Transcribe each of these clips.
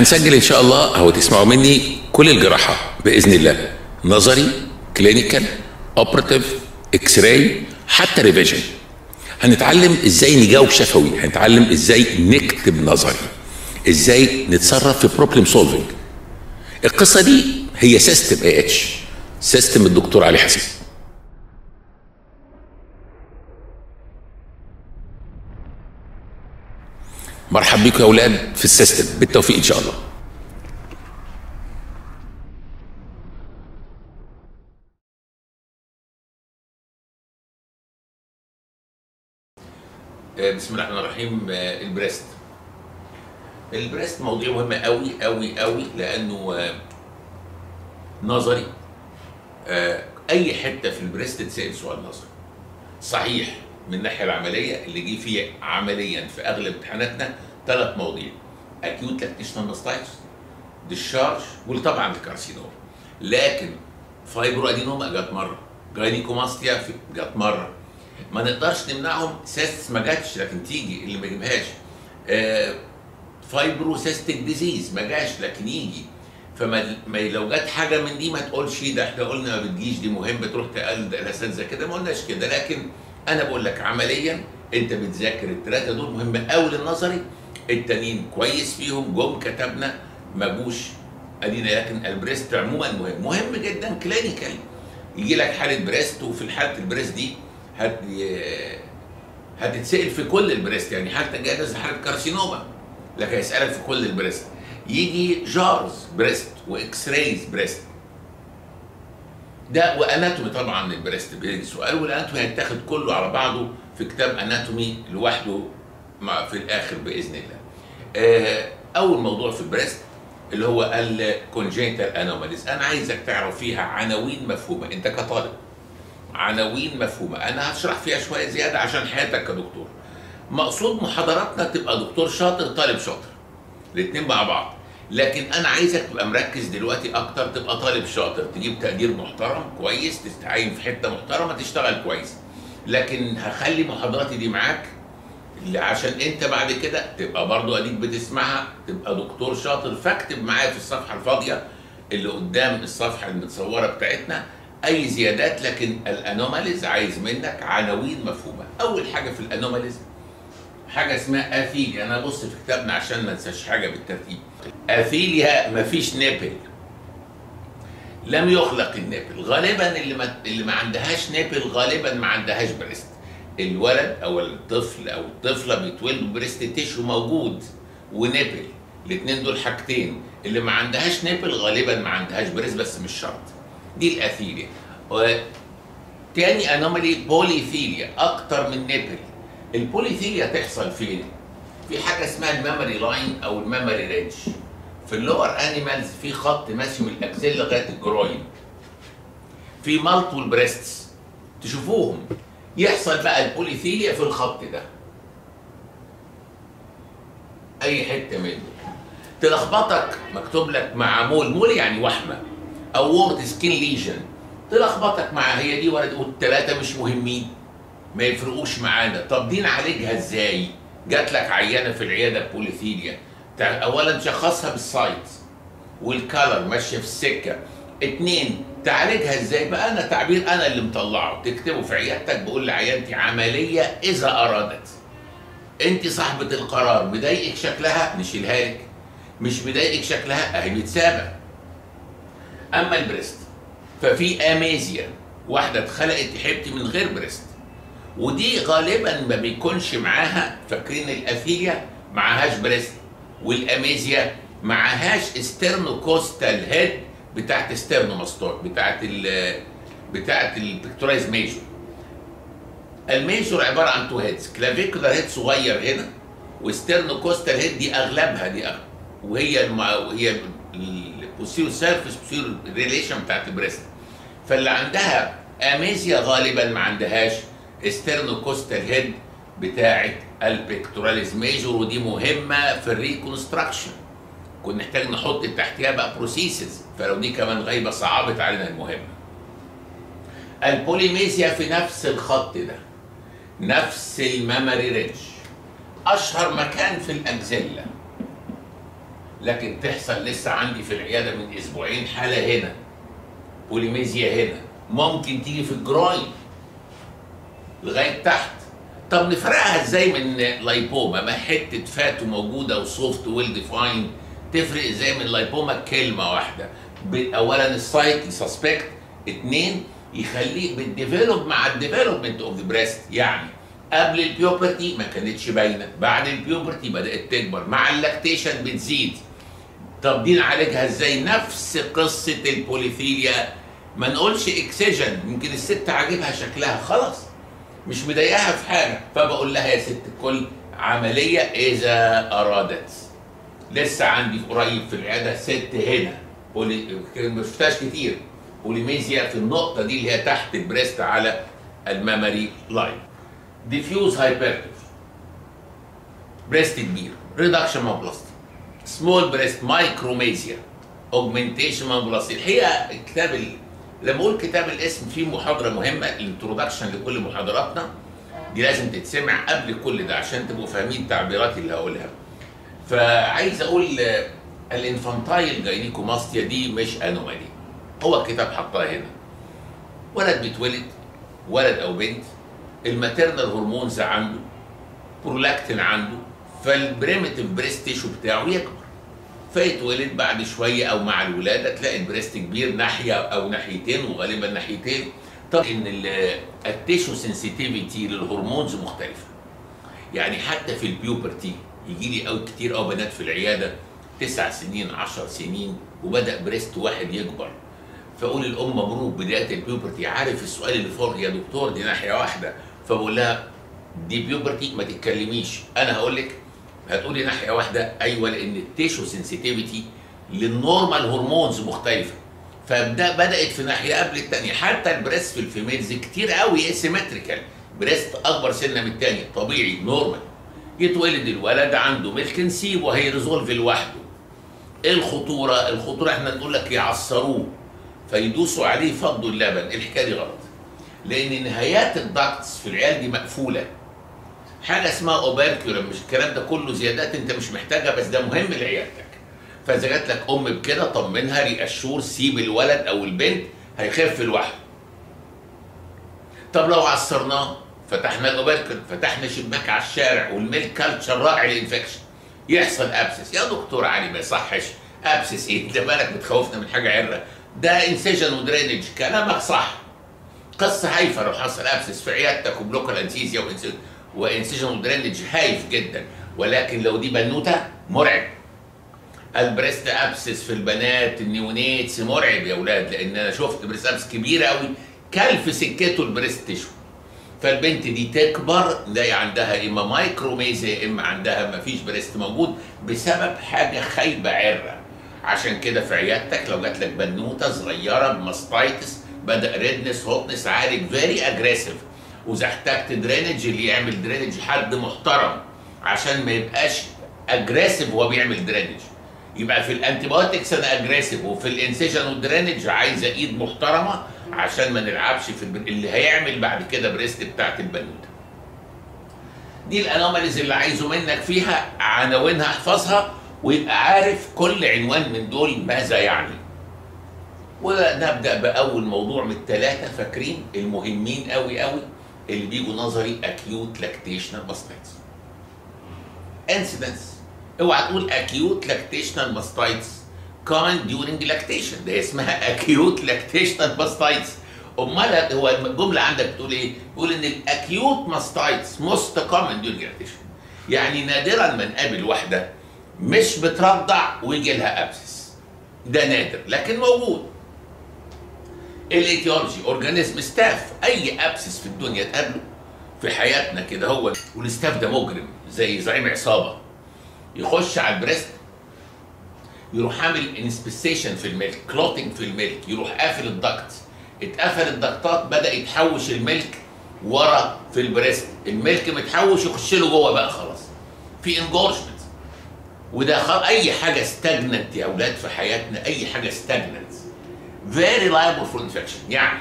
هنسجل إن شاء الله أو تسمعوا مني كل الجراحة بإذن الله. نظري clinical operative X-ray حتى revision هنتعلم إزاي نجاوب شفوي هنتعلم إزاي نكتب نظري إزاي نتصرف في problem solving القصة دي هي system AH system الدكتور علي حسين. مرحب بيكم يا أولاد في ال system بالتوفيق إن شاء الله. بسم الله الرحمن الرحيم. ال breast. ال breast موضوع مهم قوي قوي قوي لأنه نظري. أي حتة في ال breast تسأل سؤال نظري. صحيح. من الناحية العملية اللي جه فيه عمليا في أغلب امتحاناتنا ثلاث مواضيع. acute lactational mastitis discharge وطبعا ال carcinoma. لكن fibroadenoma جت مرة. gynecomastia جت مرة. ما نقدرش نمنعهم cysts ما جاتش لكن تيجي اللي ما يجيبهاش. آه fibrocystic disease ما جاش لكن يجي. فما ما لو جت حاجة من دي ما تقولش ده. إحنا قلنا ما بتجيش دي مهم تروح تقلد الأساتذة كده. ما قلناش كده. لكن أنا بقول لك عمليا أنت بتذاكر الثلاثه دول مهم قوي للنظري. التانيين كويس فيهم جم كتبنا ما جوش ادينا لكن ال breast عموما مهم. مهم جدا clinical يجي لك حالة breast وفي حاله ال breast دي هت هتتسأل في كل ال breast يعني حالتك جاهزه حالة carcinoma؟ لكن هيسألك في كل ال breast. يجي jars breast و X-rays breast. ده و anatomy طبعا ال breast بيجي سؤال وال anatomy هيتاخد كله على بعضه في كتاب anatomy لوحده في الآخر بإذن الله. أول موضوع في ال breast اللي هو ال congenital anomalies أنا عايزك تعرف فيها عناوين مفهومة أنت كطالب عناوين مفهومة أنا هشرح فيها شوية زيادة عشان حياتك كدكتور. مقصود محاضراتنا تبقى دكتور شاطر طالب شاطر. الاثنين مع بعض. لكن أنا عايزك تبقى مركز دلوقتي أكتر تبقى طالب شاطر تجيب تقدير محترم كويس تستعين في حتة محترمة تشتغل كويس. لكن هخلي محاضراتي دي معاك عشان أنت بعد كده تبقى برضو أديك بتسمعها تبقى دكتور شاطر فاكتب معايا في الصفحة الفاضية اللي قدام الصفحة المتصورة بتاعتنا. أي زيادات لكن الأنوماليز عايز منك عناوين مفهومة. أول حاجة في الأنوماليز حاجة اسمها athelia. أنا ابص في كتابنا عشان ما انساش حاجة بالترتيب. athelia مفيش nipple لم يخلق ال nipple غالبا اللي ما اللي ما عندهاش nipple غالبا ما عندهاش breast. الولد أو الطفل أو الطفلة بيتولدوا breast tissue موجود و nipple الاثنين دول حاجتين. اللي ما عندهاش nipple غالبا ما عندهاش breast بس مش شرط. دي ال athelia. تاني anomaly polythelia. أكتر من nipple ال polythelia تحصل فين؟ في حاجة اسمها ال mammary line أو ال mammary ridge في ال lower animals في خط ماشي من ال axilla لغاية ال groin. في multiple breasts تشوفوهم. يحصل بقى ال polythelia في الخط ده. أي حتة منه. تلخبطك. مكتوب لك مع mole. mole يعني وحمة. أو wart skin lesion تلخبطك مع هي دي wart والثلاثه مش مهمين. ما يفرقوش معانا. طب دي نعالجها إزاي؟ جات لك عيانة في العيادة polythelia اولا تشخصها بال site وال color ماشية في السكة. اتنين تعالجها إزاي؟ بقى أنا تعبير أنا اللي مطلعه. تكتبه في عيادتك بقول لعيانتي عملية إذا أرادت. أنت صاحبة القرار مضايقك شكلها؟ نشيلها لك. مش مضايقك شكلها؟ اهي بتسابق أما ال breast ففي amazia واحدة اتخلقت حبتي من غير breast. ودي غالبا ما بيكونش معاها فاكرين ال athelia؟ معاهاش breast. وال amazia؟ معاهاش sternocostal head بتاعت sternomastoid بتاعت ال بتاعت ال pectoralis major. ال major عبارة عن two heads clavicular head صغير هنا و sternocostal head دي أغلبها دي أغلب. وهي الم... وهي ال posterior surface posterior relation بتاعت ال breast. فاللي عندها amazia غالبا ما عندهاش. sternocostal head بتاعه ال pectoralis major ودي مهمة في ال reconstruction كنا نحتاج نحط تحتها بقى prosthesis فلو دي كمان غايبة صعبت علينا المهمة. ال polymazia في نفس الخط ده. نفس ال mammary ridge أشهر مكان في ال axilla لكن تحصل لسه عندي في العيادة من أسبوعين حالة هنا. polymazia هنا. ممكن تيجي في ال groin. لغاية تحت. طب نفرقها إزاي من lipoma ما حتة fat و موجودة و soft well defined تفرق إزاي من lipoma كلمة واحدة. اولا ال site suspect اثنين يخليه بال develop مع ال development of the breast يعني قبل ال puberty ما كانتش باينة. بعد ال puberty بدأت تكبر. مع ال lactation بتزيد. طب دي نعالجها إزاي؟ نفس قصة ال polythelia ما نقولش excision يمكن الست عاجبها شكلها. خلاص. مش مضايقاها في حاجة. فبقول لها يا ست الكل عملية إذا أرادت. لسه عندي قريب في العيادة ست هنا. بولي... ما شفتهاش كتير. polymazia في النقطة دي اللي هي تحت ال breast على ال mammary line diffuse hypertrophy breast كبير. reduction mammoplasty small breast micromazia augmentation mammoplasty الحقيقة الكتاب ال... لما أقول كتاب الاسم فيه محاضرة مهمة ال introduction لكل محاضراتنا دي لازم تتسمع قبل كل ده عشان تبقوا فاهمين تعبيراتي اللي هقولها. فعايز أقول آه، ال infantile gynecomastia دي مش anomaly. هو الكتاب حطها هنا. ولد بيتولد ولد أو بنت ال maternal hormones عنده برولاكتين عنده فال primitive breast tissue بتاعه يكبر. فيتولد بعد شوية أو مع الولادة تلاقي ال breast كبير ناحية أو ناحيتين وغالبا ناحيتين. طب إن ال- ال tissue sensitivity لل hormones مختلفة. يعني حتى في ال puberty يجي لي قوي كتير قوي بنات في العيادة تسع سنين عشر سنين وبدأ breast واحد يكبر. فأقول الأم مبروك بداية ال puberty عارف السؤال اللي فوق؟ يا دكتور دي ناحية واحدة. فبقول لها دي puberty ما تتكلميش. أنا هقول لك هتقولي ناحية واحدة أيوه لأن ال tissue sensitivity لل normal hormones مختلفة. فبدا بدأت في ناحية قبل الثانية حتى ال breast في ال females كتير قوي asymmetrical breast أكبر سنة من الثانية طبيعي normal يتولد الولد عنده milk نسيبه وهي resolve لوحده. إيه الخطورة؟ الخطورة إحنا نقول لك يعصروه فيدوسوا عليه يفضوا اللبن. الحكاية دي غلط. لأن نهايات ال ducts في العيال دي مقفولة. حاجة اسمها operculum مش الكلام ده كله زيادات انت مش محتاجها بس ده مهم لعيادتك فإذا جات لك أم بكده طمنها reassure سيب الولد أو البنت هيخف لوحده طب لو عصرناه؟ فتحنا ال operculum فتحنا شباك على الشارع وال milk culture راعي ال infection يحصل abscess يا دكتور علي ما يصحش. abscess إيه؟ انت بالك بتخوفنا من حاجة عرة؟ ده incision و drainage كلامك صح. قصة هايفة لو حصل abscess في عيادتك وب local anesthesia وإنس- و incision و drainage هايف جدا ولكن لو دي بنوتة مرعب. ال breast abscess في البنات ال neonates مرعب يا أولاد لأن أنا شفت breast abscess كبيرة قوي كل في سكته ال breast tissue فالبنت دي تكبر تلاقي عندها إما micromazia إما عندها ما فيش breast موجود بسبب حاجة خايبة عرة. عشان كده في عيادتك لو جات لك بنوتة صغيرة ب mastitis بدأ redness hotness عالج very aggressive وإذا احتجت drainage اللي يعمل drainage حد محترم عشان ما يبقاش aggressive وهو بيعمل drainage يبقى في ال antibiotics أنا aggressive وفي ال incision وال drainage عايزة إيد محترمة عشان ما نلعبش في. اللي هيعمل بعد كده breast بتاعت البنوته دي ال anomalies اللي عايزه منك فيها عناوينها أحفظها ويبقى عارف كل عنوان من دول ماذا يعني. ونبدأ بأول موضوع من الثلاثه فاكرين المهمين قوي قوي اللي بيجوا نظري acute lactational mastitis incidence اوعى تقول acute lactational mastitis common during lactation ده اسمها acute lactational mastitis أمال هو الجمله عندك بتقول إيه؟ بتقول إن ال acute mastitis most common during lactation يعني نادرا ما نقابل واحدة مش بترضع ويجي لها abscess ده نادر. لكن موجود. ال etiology organism staph أي abscess في الدنيا تقابله في حياتنا كده هو وال staph ده مجرم زي زعيم عصابة. يخش على ال breast يروح عامل inspissation في ال milk clotting في ال milk يروح قافل ال duct اتقفل ال duct ات بدأ يتحوش ال milk ورا في ال breast. ال milk متحوش يخش له جوه بقى خلاص. في engorgement وده. أي حاجة stagnant يا أولاد في حياتنا أي حاجة stagnant very liable for infection يعني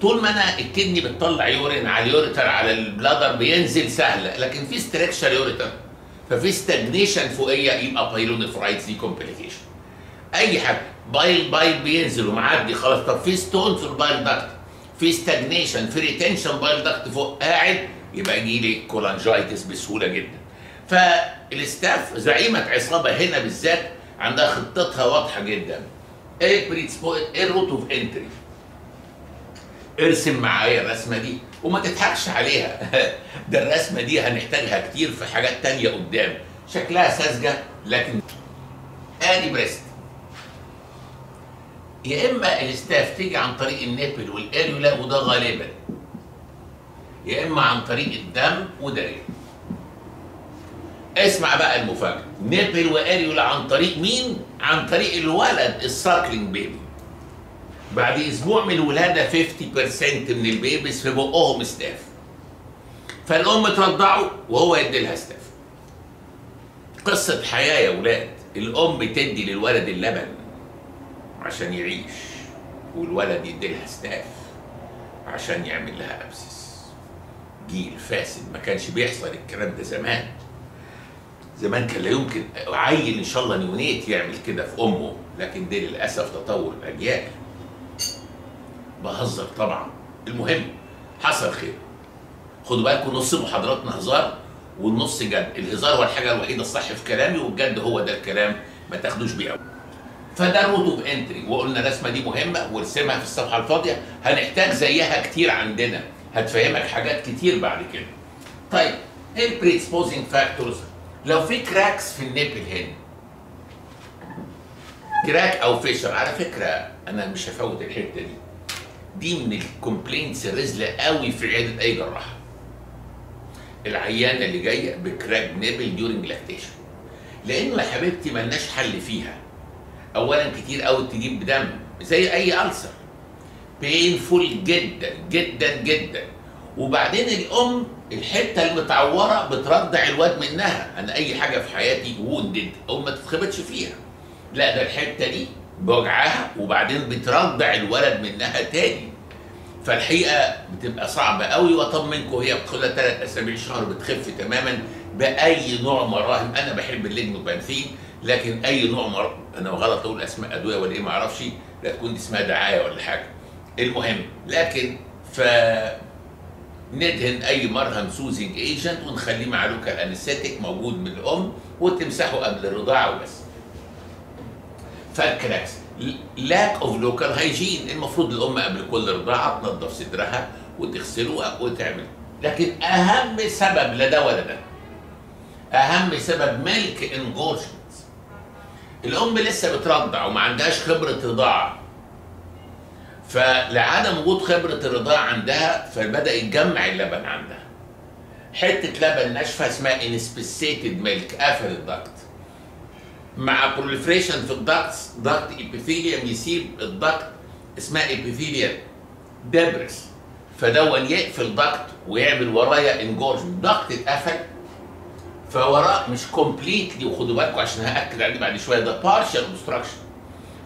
طول ما أنا ال kidney بتطلع urine على ال ureter على ال bladder بينزل سهلة لكن في stricture ureter ففي stagnation فوقية يبقى pyelonephritis دي complication أي حاجة bile bile بينزل ومعدي خلاص. طب في stone في ال bile duct في stagnation في retention bile duct فوق قاعد يبقى يجي لي cholangitis بسهولة جدا. فال staph زعيمة عصابة هنا بالذات عندها خطتها واضحة جدا. إيه predisposing إيه ال route of entry ارسم معايا الرسمة دي وما تضحكش عليها. ده الرسمة دي هنحتاجها كتير في حاجات تانية قدام. شكلها ساذجة لكن ادي breast. يا إما ال staph تيجي عن طريق ال nipple وال areola وده غالبا. يا إما عن طريق الدم وده rare اسمع بقى المفاجأة. nipple و areola عن طريق مين؟ عن طريق الولد ال suckling baby بعد أسبوع من الولادة 50% من ال babies في بقهم staph فالأم ترضعه وهو يدي لها staph قصة حياة يا ولاد. الأم تدي للولد اللبن عشان يعيش والولد يدي لها staph عشان يعمل لها abscess جيل فاسد ما كانش بيحصل الكلام ده زمان. زمان كان لا يمكن عيل إن شاء الله neonate يعمل كده في أمه لكن ده للأسف تطور الاجيال بهزر طبعا. المهم حصل خير. خدوا بالكم نص محاضراتنا هزار والنص جد. الهزار هو الحاجة الوحيدة الصح في كلامي والجد هو ده الكلام ما تاخدوش بيه فده ال route of entry وقلنا الرسمة دي مهمة وارسمها في الصفحة الفاضية. هنحتاج زيها كتير عندنا. هتفهمك حاجات كتير بعد كده. طيب ال predisposing factors لو في cracks في ال nipple هنا crack أو fissure على فكرة أنا مش هفوت الحتة دي. دي من ال complaints الرزلة قوي في عيادة أي جراح العيانه اللي جاية ب crack nipple during lactation لأنه يا حبيبتي ملناش حل فيها. اولا كتير قوي تجيب دم زي أي ulcer. painful جدا جدا جدا. وبعدين الأم الحتة المتعورة بترضع الواد منها. أنا أي حاجة في حياتي wounded أو ما تتخبطش فيها. لا ده الحتة دي بوجعها وبعدين بترضع الولد منها تاني. فالحقيقة بتبقى صعبة قوي واطمنكم هي بتدخلها ثلاث أسابيع شهر بتخف تماما بأي نوع مراهم أنا بحب ال lignopanthen لكن أي نوع مر... أنا غلط أقول أسماء أدوية ولا إيه ما أعرفش. لا تكون دي اسمها دعاية ولا حاجة. المهم لكن ف ندهن أي مرهم soothing agent ونخليه مع local anesthetic موجود من الأم وتمسحه قبل الرضاعة وبس. فال cracks lack of local hygiene المفروض الأم قبل كل رضاعة تنظف صدرها وتغسله وتعمل. لكن أهم سبب لا ده ولا ده. أهم سبب milk engorgement الأم لسه بترضع وما عندهاش خبرة رضاعة. فلعدم وجود خبرة الرضاعة عندها فبدأ يتجمع اللبن عندها. حتة لبن ناشفة اسمها inspissated milk قفل ال duct. مع proliferation في ال duct, duct epithelium يسيب ال duct اسمها epithelial debris فدون يقفل duct ويعمل ورايا engorgement duct اتقفل فوراه مش completely وخدوا بالكم عشان هأكد عليه بعد شوية ده partial obstruction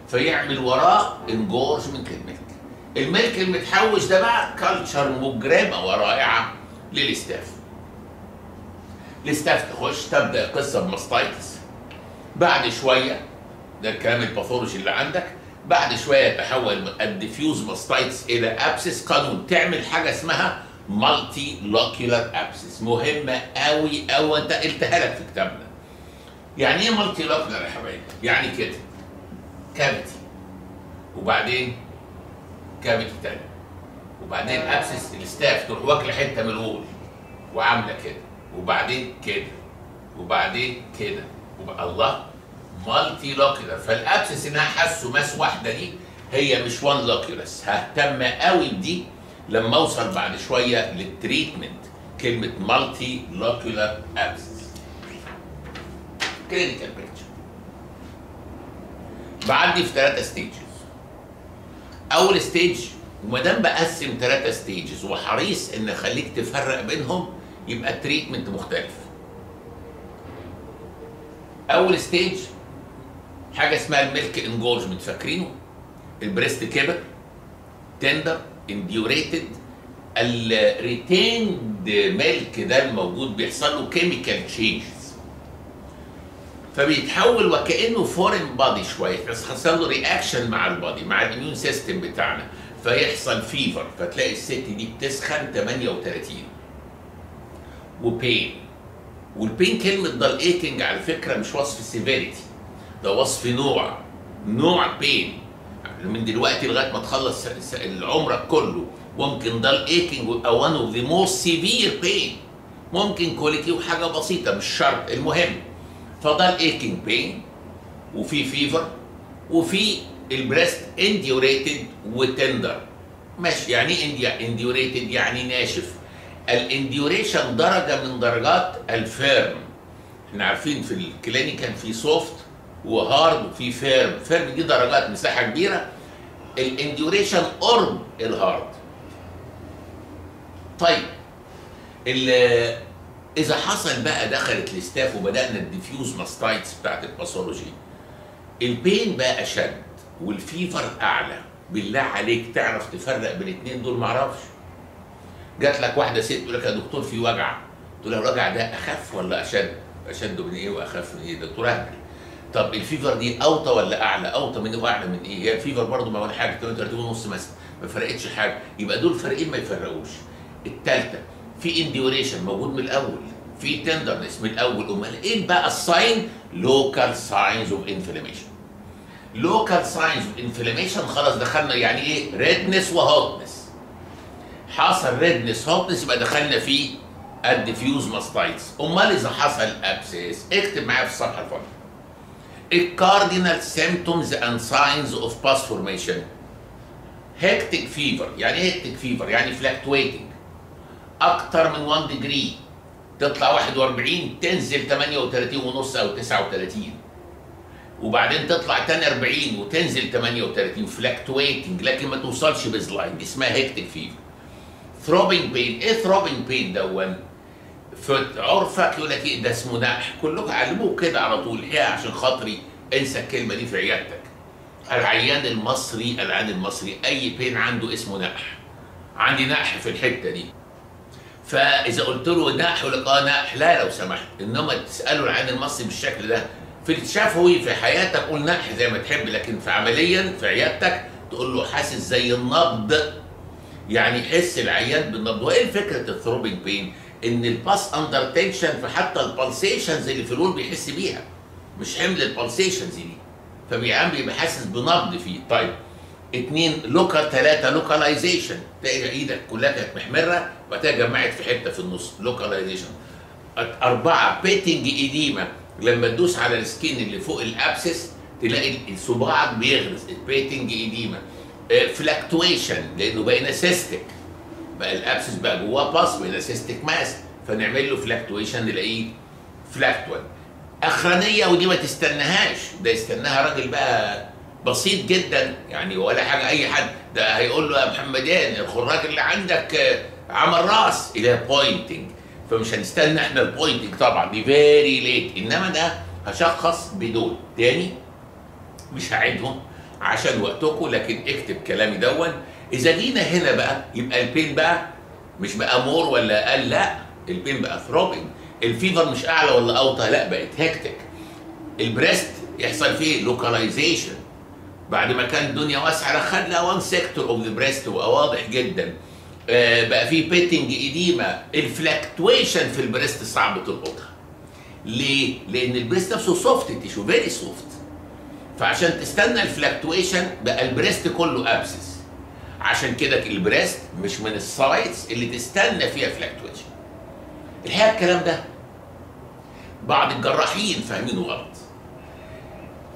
فيعمل وراه engorgement لل milk ال milk المتحوش ده بقى culture مجرمة ورائعة لل staph. ال staph تخش تبدأ القصة ب mastitis بعد شوية ده الكلام ال pathology اللي عندك بعد شوية يتحول ال diffuse mastitis إلى abscess قانون. تعمل حاجة اسمها multilocular abscess مهمة قوي قوي أنت قلتها لك في كتابنا. يعني إيه multilocular يا حبايبي؟ يعني كده. cavity وبعدين؟ cavity تاني وبعدين abscess ال staph تروح واكلة حتة من ال wall وعاملة كده وبعدين كده وبعدين كده. وبقى الله multilocular فال abscess إنها حسوا mass واحدة دي هي مش one loculus ههتم قوي بدي لما أوصل بعد شوية لل treatment كلمة multilocular abscess clinical picture بعدي في ثلاثة stages أول stage وما دام بقسم ثلاثة stages وحريص إن اخليك تفرق بينهم يبقى ال treatment مختلف. أول stage حاجة اسمها ال milk engorgement فاكرينه؟ ال breast كبر tender indurated ال retained milk ده الموجود بيحصل له chemical changes فبيتحول وكأنه foreign body شوية بس حصل له reaction مع ال body مع ال immune system بتاعنا فيحصل fever فتلاقي الست دي بتسخن 38 و pain وال pain كلمة dull aching على فكرة مش وصف severity ده وصف نوع نوع pain من دلوقتي لغاية ما تخلص عمرك كله ممكن dull aching يبقى one of the most severe pain. ممكن colicky وحاجة بسيطة مش شرط المهم ف dull aching pain وفي fever وفي ال breast indurated و tender ماشي يعني إيه indurated يعني ناشف؟ ال induration درجة من درجات ال firm إحنا عارفين في ال clinical في soft و hard وفي firm firm دي درجات مساحة كبيرة. ال induration قرب ال hard طيب إذا حصل بقى دخلت ال staph وبدأنا ال diffuse mastitis بتاعت ال pathology ال pain بقى أشد وال fever أعلى. بالله عليك تعرف تفرق بين الاثنين دول؟ معرفش. جات لك واحدة ست تقول لك يا دكتور في وجع. تقول لها الوجع ده أخف ولا أشد؟ أشد من إيه وأخف من إيه؟ دكتور اهبل طب ال fever دي أوطى ولا أعلى؟ أوطى من إيه وأعلى من إيه؟ هي ال fever برضه ما ولا حاجة 38 ونص مثلا. ما فرقتش حاجة. يبقى دول فرقين ما يفرقوش. الثالثه في induration موجود من الأول في tenderness من الأول امال إيه بقى ال sign local signs of inflammation local signs of inflammation خلاص دخلنا يعني إيه؟ redness و hotness حصل redness hotness يبقى دخلنا في ال diffuse mastitis أمال إذا حصل abscess اكتب معايا في الصفحة الفاضية. ال cardinal symptoms and signs of pus formation hectic fever يعني إيه hectic fever يعني fluctuating أكتر من 1 degree تطلع 41 تنزل 38 ونص أو 39 وبعدين تطلع تاني 40 وتنزل 38 fluctuating لكن ما توصلش baseline اسمها hectic fever throbbing pain إيه throbbing pain دون في عرفك يقول لك إيه ده اسمه نقح. كلكم علموه كده على طول. الحقيقة عشان خاطري انسى الكلمة دي في عيادتك. العيان المصري العيان المصري أي pain عنده اسمه نقح. عندي نقح في الحتة دي. فإذا قلت له آه نقح لا لو سمحت. إنما تسأله العيان المصري بالشكل ده. في الشفوي في حياتك قول نقح زي ما تحب لكن في عمليا في عيادتك تقول له حاسس زي النبض. يعني يحس العيان بالنبض. وإيه فكره ال throbbing pain إن ال pus under tension فحتى ال pulsations اللي في ال wall بيحس بيها. مش حمل ال pulsations دي. فبيعمل بيبقى حاسس بنبض فيه. طيب. اثنين local ثلاثة localization تلاقي إيدك كلها كانت محمرة وبعدها جمعت في حتة في النص localization أربعة pitting edema لما تدوس على ال skin اللي فوق ال abscess تلاقي صباعك بيغرز ال pitting edema fluctuation لأنه بقينا cystic بقى ال abscess بقى جواه pus بقينا cystic mass فنعمل له fluctuation نلاقيه fluctual أخرانية ودي ما تستناهاش. ده يستناها راجل بقى بسيط جدا يعني ولا حاجة أي حد. ده هيقول له يا محمدان الخراج اللي عندك عمل رأس. ال pointing فمش هنستنى إحنا ال pointing طبعا دي very late إنما ده هشخص بدول تاني مش هعيدهم عشان وقتكم لكن اكتب كلامي دون إذا جينا هنا بقى يبقى ال pain بقى مش بقى more ولا أقل لا ال pain بقى throbbing ال fever مش أعلى ولا أوطى لا بقت hectic ال breast يحصل فيه localization بعد ما كان الدنيا واسعة خدنا one sector of the breast وبقى واضح جدا. آه بقى في pitting edema ال fluctuation في ال breast صعب تلقطها. ليه؟ لأن ال breast نفسه soft tissue very soft فعشان تستنى ال fluctuation بقى ال breast كله abscess عشان كده ال breast مش من ال sites اللي تستنى فيها fluctuation الحقيقة الكلام ده بعض الجراحين فاهمينه غلط.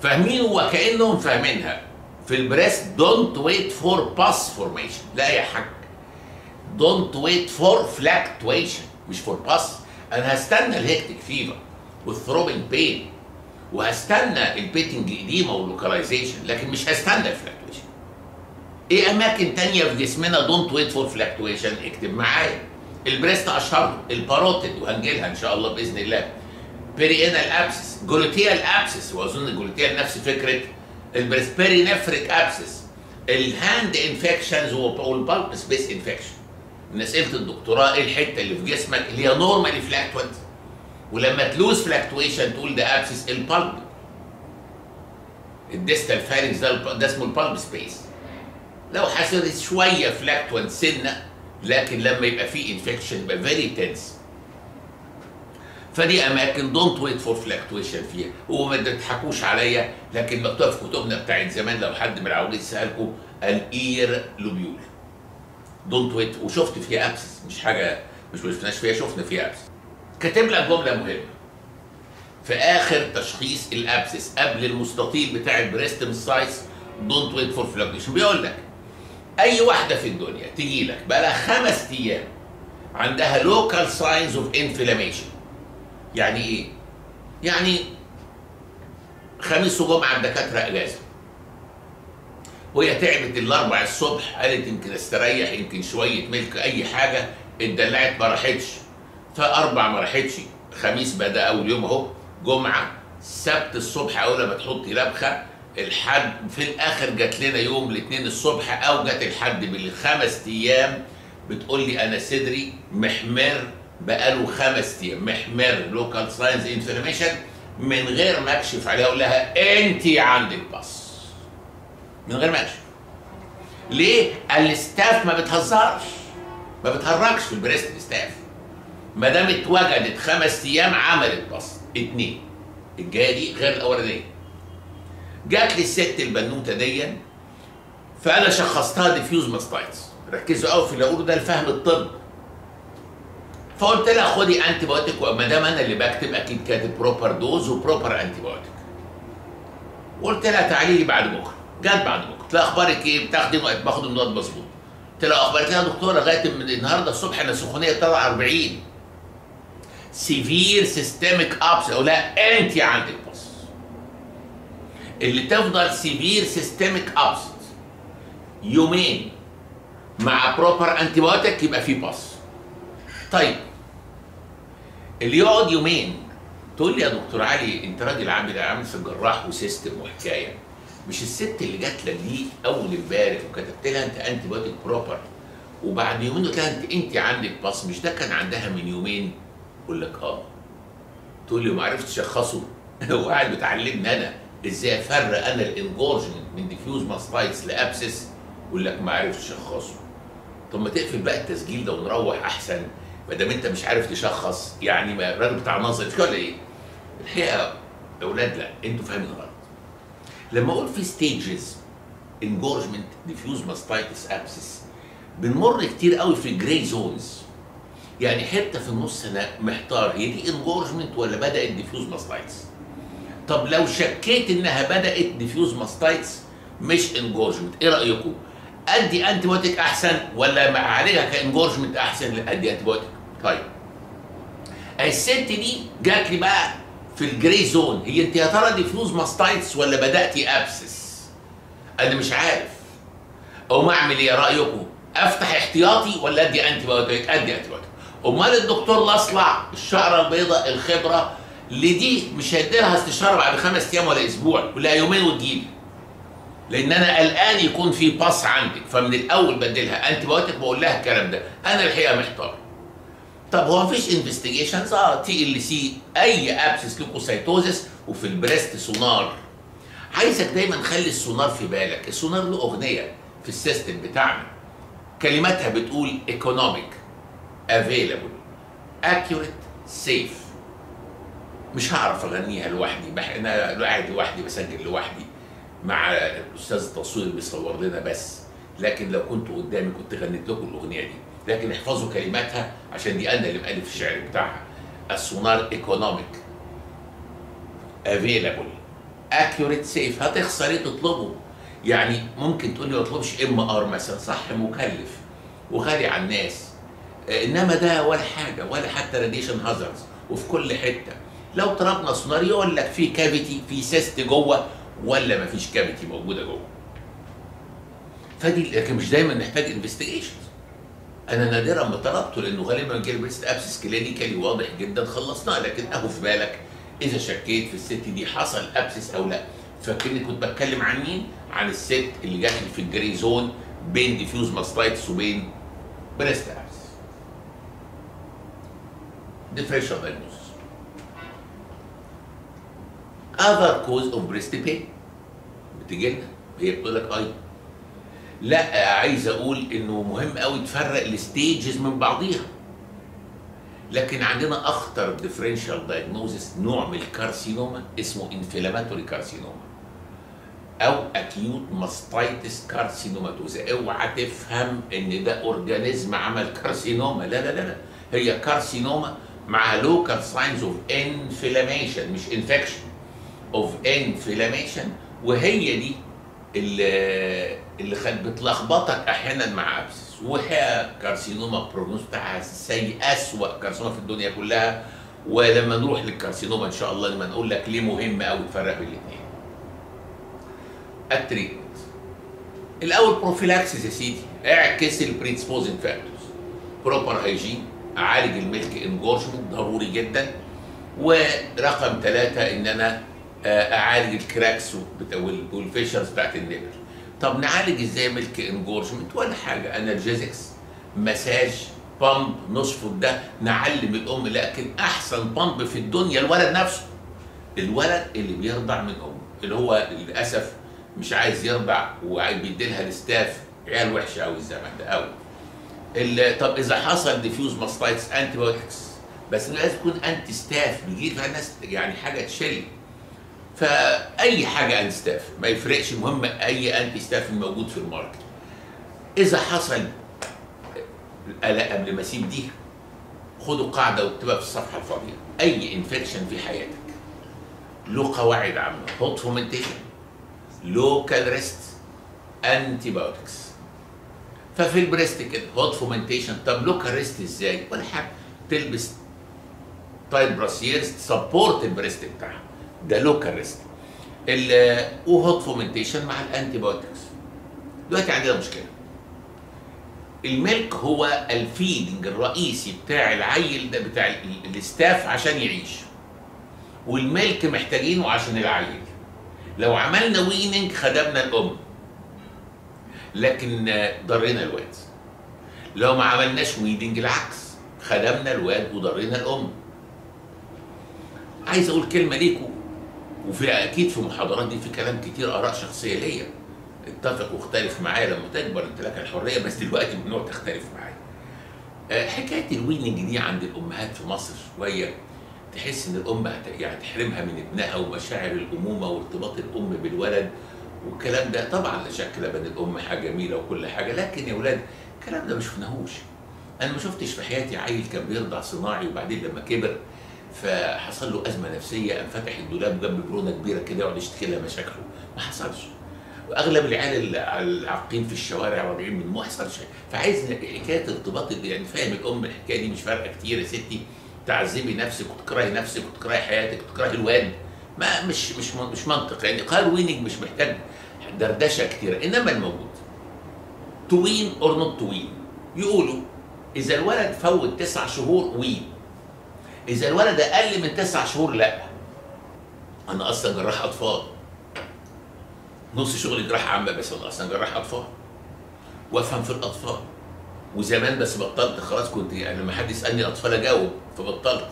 فاهمينه وكانهم فاهمينها. في ال breast don't wait for pus formation لا يا حاج. don't wait for fluctuation مش for pus أنا هستنى ال hectic fever وال throbbing pain وهستنى ال pitting edema وال localization لكن مش هستنى ال fluctuation إيه أماكن تانية في جسمنا don't wait for fluctuation اكتب معايا. ال breast أشهر ال parotid وهنجيلها إن شاء الله بإذن الله. perianal abscess gluteal abscess وأظن ال gluteal نفس فكرة ال breast perinephric abscess ال hand infections وال pulp space infection من اسئله الدكتوراه إيه الحتة اللي في جسمك اللي هي normally fluctuant ولما ت lose fluctuation تقول ده abscess ال pulp ال distal phalanx ده ده اسمه ال pulp space لو حصلت شوية fluctuant سنة لكن لما يبقى فيه infection يبقى very tense فدي أماكن don't wait for fluctuation فيها. وما تضحكوش عليا لكن مكتوب في كتبنا بتاعت زمان لو حد من العواجيز سألكم ال ear lobule. don't wait وشفت فيها abscess مش حاجة مش ما شفناش فيها شفنا فيها abscess كاتب لك جملة مهمة. في آخر تشخيص ال abscess قبل المستطيل بتاع ال breast size don't wait for fluctuation بيقول لك أي واحدة في الدنيا تيجي لك بقى لها خمس أيام عندها local signs of inflammation يعني إيه؟ يعني خميس وجمعة الدكاترة إجازة وهي تعبت الأربع الصبح قالت يمكن استريح يمكن شوية ملك أي حاجة اتدلعت ما راحتش فأربع ما راحتش خميس بدأ أول يوم أهو جمعة سبت الصبح أول ما تحطي لبخة الحد في الآخر جات لنا يوم الاثنين الصبح أو جت الحد بالخمس أيام بتقول لي أنا صدري محمر بقاله خمس أيام محمر local signs inflammation من غير ما أكشف عليها أقول لها أنت عندك pus. من غير ما أكشف. ليه؟ ال staph ما بتهزرش. ما بتهرجش في ال breast staph ما دام اتوجدت خمس أيام عملت pus. اتنين. الجاية دي غير الاولانيه جات لي الست البنوتة دي فأنا شخصتها diffuse mastitis ركزوا قوي في اللي أقوله ده الفهم الطب. فقلت لها خدي antibiotic وما دام أنا اللي بكتب أكيد كاتب proper dose و proper antibiotic وقلت لها تعالي لي بعد بكرة. جت بعد بكرة. قلت لها أخبارك إيه؟ بتاخدي باخد النقط مظبوط. قلت لها أخبارك إيه؟ يا دكتورة لغايه النهارده الصبح أنا سخونيه طلع 40 severe systemic upset أقول لها انت عندك pus اللي تفضل severe systemic upset يومين مع proper antibiotic يبقى في pus طيب اللي يقعد يومين. تقول لي يا دكتور علي انت راجل عامل عامل في الجراح و system وحكاية. مش الست اللي جات لك دي أول امبارح وكتبت لها أنت antibiotic proper وبعد يومين قلت لها انت أنت عندك pus مش ده كان عندها من يومين؟ أقول لك آه. تقول لي وما عرفتش أشخصه. هو قاعد بتعلمني أنا إزاي أفرق أنا ال engorgement من diffuse mastitis ل abscess. يقول لك ما عرفتش أشخصه. طب ما تقفل بقى التسجيل ده ونروح أحسن. ما دام انت مش عارف تشخص يعني الراجل بتاع نظر مش ولا إيه؟ الحقيقة يا أولاد لا أنتوا فاهمين غلط. لما أقول في stages engorgement diffuse mastitis abscess بنمر كتير قوي في gray zones يعني حتة في النص أنا محتار هي دي engorgement ولا بدأت diffuse mastitis طب لو شكيت إنها بدأت diffuse mastitis مش engorgement إيه رأيكم؟ أدي anti أحسن ولا مع عليها ك engorgement أحسن ادي antibiotic طيب. الست دي جات لي بقى في ال gray zone هي انت يا ترى diffuse mastitis ولا بدأتي abscess أنا مش عارف. أو ما أعمل إيه؟ رأيكم. أفتح احتياطي ولا أدي antibiotic أدي antibiotic أمال الدكتور الاصلع الشعرة البيضاء الخبره اللي دي مش هيديلها استشارة بعد خمس أيام ولا أسبوع ولا يومين وتجيلي. لأن أنا قلقان يكون في pus عندك فمن الأول بديلها. antibiotic بقول لها الكلام ده. أنا الحقيقة محتار. طب هو مفيش investigations آه TLC أي abscess leukocytosis وفي ال breast سونار. عايزك دايما خلي السونار في بالك. السونار له أغنية في ال system بتاعنا. كلماتها بتقول economic available accurate safe. مش هعرف أغنيها لوحدي. أنا قاعد لوحدي بسجل لوحدي مع أستاذ التصوير بيصور لنا بس. لكن لو كنت قدامي كنت غنيت لكم الأغنية دي. لكن احفظوا كلماتها عشان دي أنا اللي مؤلف الشعر بتاعها. السونار economic available accurate safe هتخسر إيه تطلبه. يعني ممكن تقول لي ما اطلبش MR مثلا. صح مكلف. وغالي على الناس. إنما ده ولا حاجة ولا حتى radiation hazards وفي كل حتة. لو طلبنا سونار يقول لك في cavity في cyst جوه ولا ما فيش cavity موجودة جوه. فدي لكن مش دايما نحتاج investigation أنا نادرا ما طلبته لأنه غالبا جيل breast abscess clinically واضح جدا خلصناه لكن أهو في بالك إذا شكيت في الست دي حصل abscess أو لأ. فاكرني كنت بتكلم عن مين؟ عن الست اللي جات في ال gray zone بين diffuse mastitis وبين breast abscess. differential diagnosis other cause of breast pain. بتجي لنا هي بتقول لك أي. لا عايز أقول إنه مهم قوي تفرق ال stages من بعضيها. لكن عندنا أخطر differential diagnosis نوع من ال carcinoma اسمه inflammatory carcinoma أو acute mastitis carcinomatosa أوعى تفهم إن ده organism عمل carcinoma لا لا لا لا. هي carcinoma مع local signs of inflammation مش infection of inflammation وهي دي اللي خل بتلخبطك أحيانا مع abscess وهي carcinoma ال prognosis بتاعها أسوأ carcinoma في الدنيا كلها. ولما نروح لل carcinoma إن شاء الله لما نقول لك ليه مهم قوي تفرق بين الاثنين ال treatment. الأول prophylaxis يا سيدي. اعكس ال predisposing factors proper hygiene أعالج ال milk engorgement ضروري جدا. ورقم ثلاثة إن أنا أعالج ال cracks وال fissures بتاعت ال nipple طب نعالج إزاي milk engorgement ولا حاجة؟ analgesics massage pump نشفط ده نعلم الأم لكن أحسن pump في الدنيا الولد نفسه. الولد اللي بيرضع من أمه اللي هو للأسف مش عايز يرضع وبيدي لها ال staph عيال وحشة قوي الزمن ده قوي طب إذا حصل diffuse mastitis antibiotics لازم تكون anti staph بيجي فيها ناس يعني حاجة تشيل فأي حاجة anti staph ما يفرقش المهم أي anti staph موجود في ال market. إذا حصل لا قبل ما أسيب دي خدوا قاعدة واكتبها في الصفحة الفاضية. أي infection في حياتك له قواعد عامة. hot fomentation local rest antibiotics ففي ال breast كده hot fomentation طب local rest إزاي؟ ولا حاجة. تلبس tight brassieres to support ال breast بتاعها. ده local rest و hot fomentation مع ال antibiotics دلوقتي عندنا مشكلة. ال milk هو ال feeding الرئيسي بتاع العيل ده بتاع ال staph عشان يعيش. وال milk محتاجينه عشان العيل. لو عملنا weaning خدمنا الأم. لكن ضرينا الواد. لو ما عملناش weaning العكس خدمنا الواد وضرينا الأم. عايز أقول كلمة ليكم وفي أكيد في المحاضرات دي في كلام كتير آراء شخصية ليا. اتفق واختلف معايا لما تكبر انت لك الحرية بس دلوقتي ممنوع تختلف معايا. حكاية الويننج دي عند الأمهات في مصر شوية تحس إن الأم يعني تحرمها من ابنها ومشاعر الامومه وارتباط الأم بالولد والكلام ده. طبعا لا شك لبن الأم حاجة جميلة وكل حاجة لكن يا ولاد الكلام ده ما شفناهوش. أنا ما شفتش في حياتي عيل كان بيرضع صناعي وبعدين لما كبر فحصل له أزمة نفسية قام فاتح الدولاب جنب برونة كبيرة كده يقعد يشتكي لها مشاكله. ما حصلش. وأغلب العيال العاقين في الشوارع واضعين من ما حصلش. فعايز حكاية ارتباط يعني فاهم الأم الحكاية دي مش فارقة كتير يا ستي. تعذبي نفسك وتكرهي نفسك وتكرهي حياتك وتكرهي الواد. ما مش مش مش منطق. يعني قال weaning مش محتاج دردشة كتيرة. إنما الموجود. to wean or not to wean يقولوا إذا الولد فوت تسع شهور wean؟ إذا الولد أقل من تسع شهور لا. أنا أصلا جراح أطفال. نص شغلي جراحة عامة بس أنا أصلا جراح أطفال. وأفهم في الأطفال. وزمان بس بطلت خلاص كنت يعني لما حد يسألني الأطفال أجاوب فبطلت.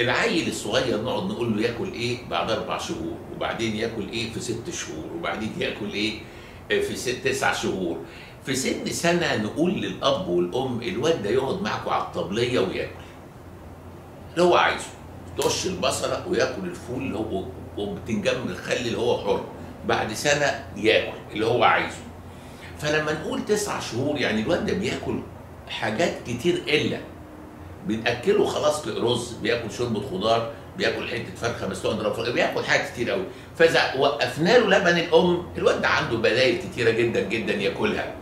العيل الصغير نقعد نقول له ياكل إيه بعد أربع شهور وبعدين ياكل إيه في ست شهور وبعدين ياكل إيه في ست تسع شهور. في سن سنة نقول للأب والأم الواد ده يقعد معاكم على الطبلية وياكل. اللي هو عايزه. تقش البصلة وياكل الفول اللي هو وبتنجان الخل اللي هو حر. بعد سنة ياكل اللي هو عايزه. فلما نقول تسع شهور يعني الواد ده بياكل حاجات كتير إلا بنأكله خلاص رز بياكل شوربة خضار بياكل حتة فرخة مسلوقه بياكل حاجات كتير قوي فإذا وقفنا له لبن الأم الواد ده عنده بدائل كتيرة جدا جدا ياكلها.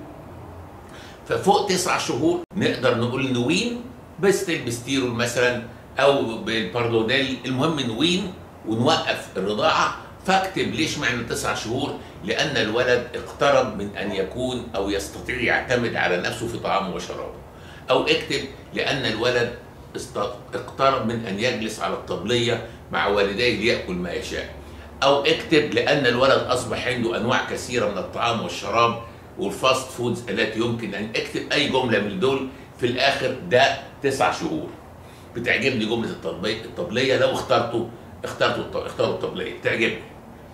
ففوق تسع شهور نقدر نقول نوين بس تلبستيرول مثلا أو بالباردونيل المهم نوين ونوقف الرضاعة. فاكتب ليش معنى تسع شهور؟ لأن الولد اقترب من أن يكون أو يستطيع يعتمد على نفسه في طعامه وشرابه. أو اكتب لأن الولد اقترب من أن يجلس على الطبلية مع والديه ليأكل ما يشاء. أو اكتب لأن الولد أصبح عنده أنواع كثيرة من الطعام والشراب وال fast foods التي يمكن ان اكتب أي جملة من دول. في الآخر ده تسع شهور. بتعجبني جملة الطبلية الطبليه لو اخترته اخترتوا الط- اختاروا الطبلية تعجبني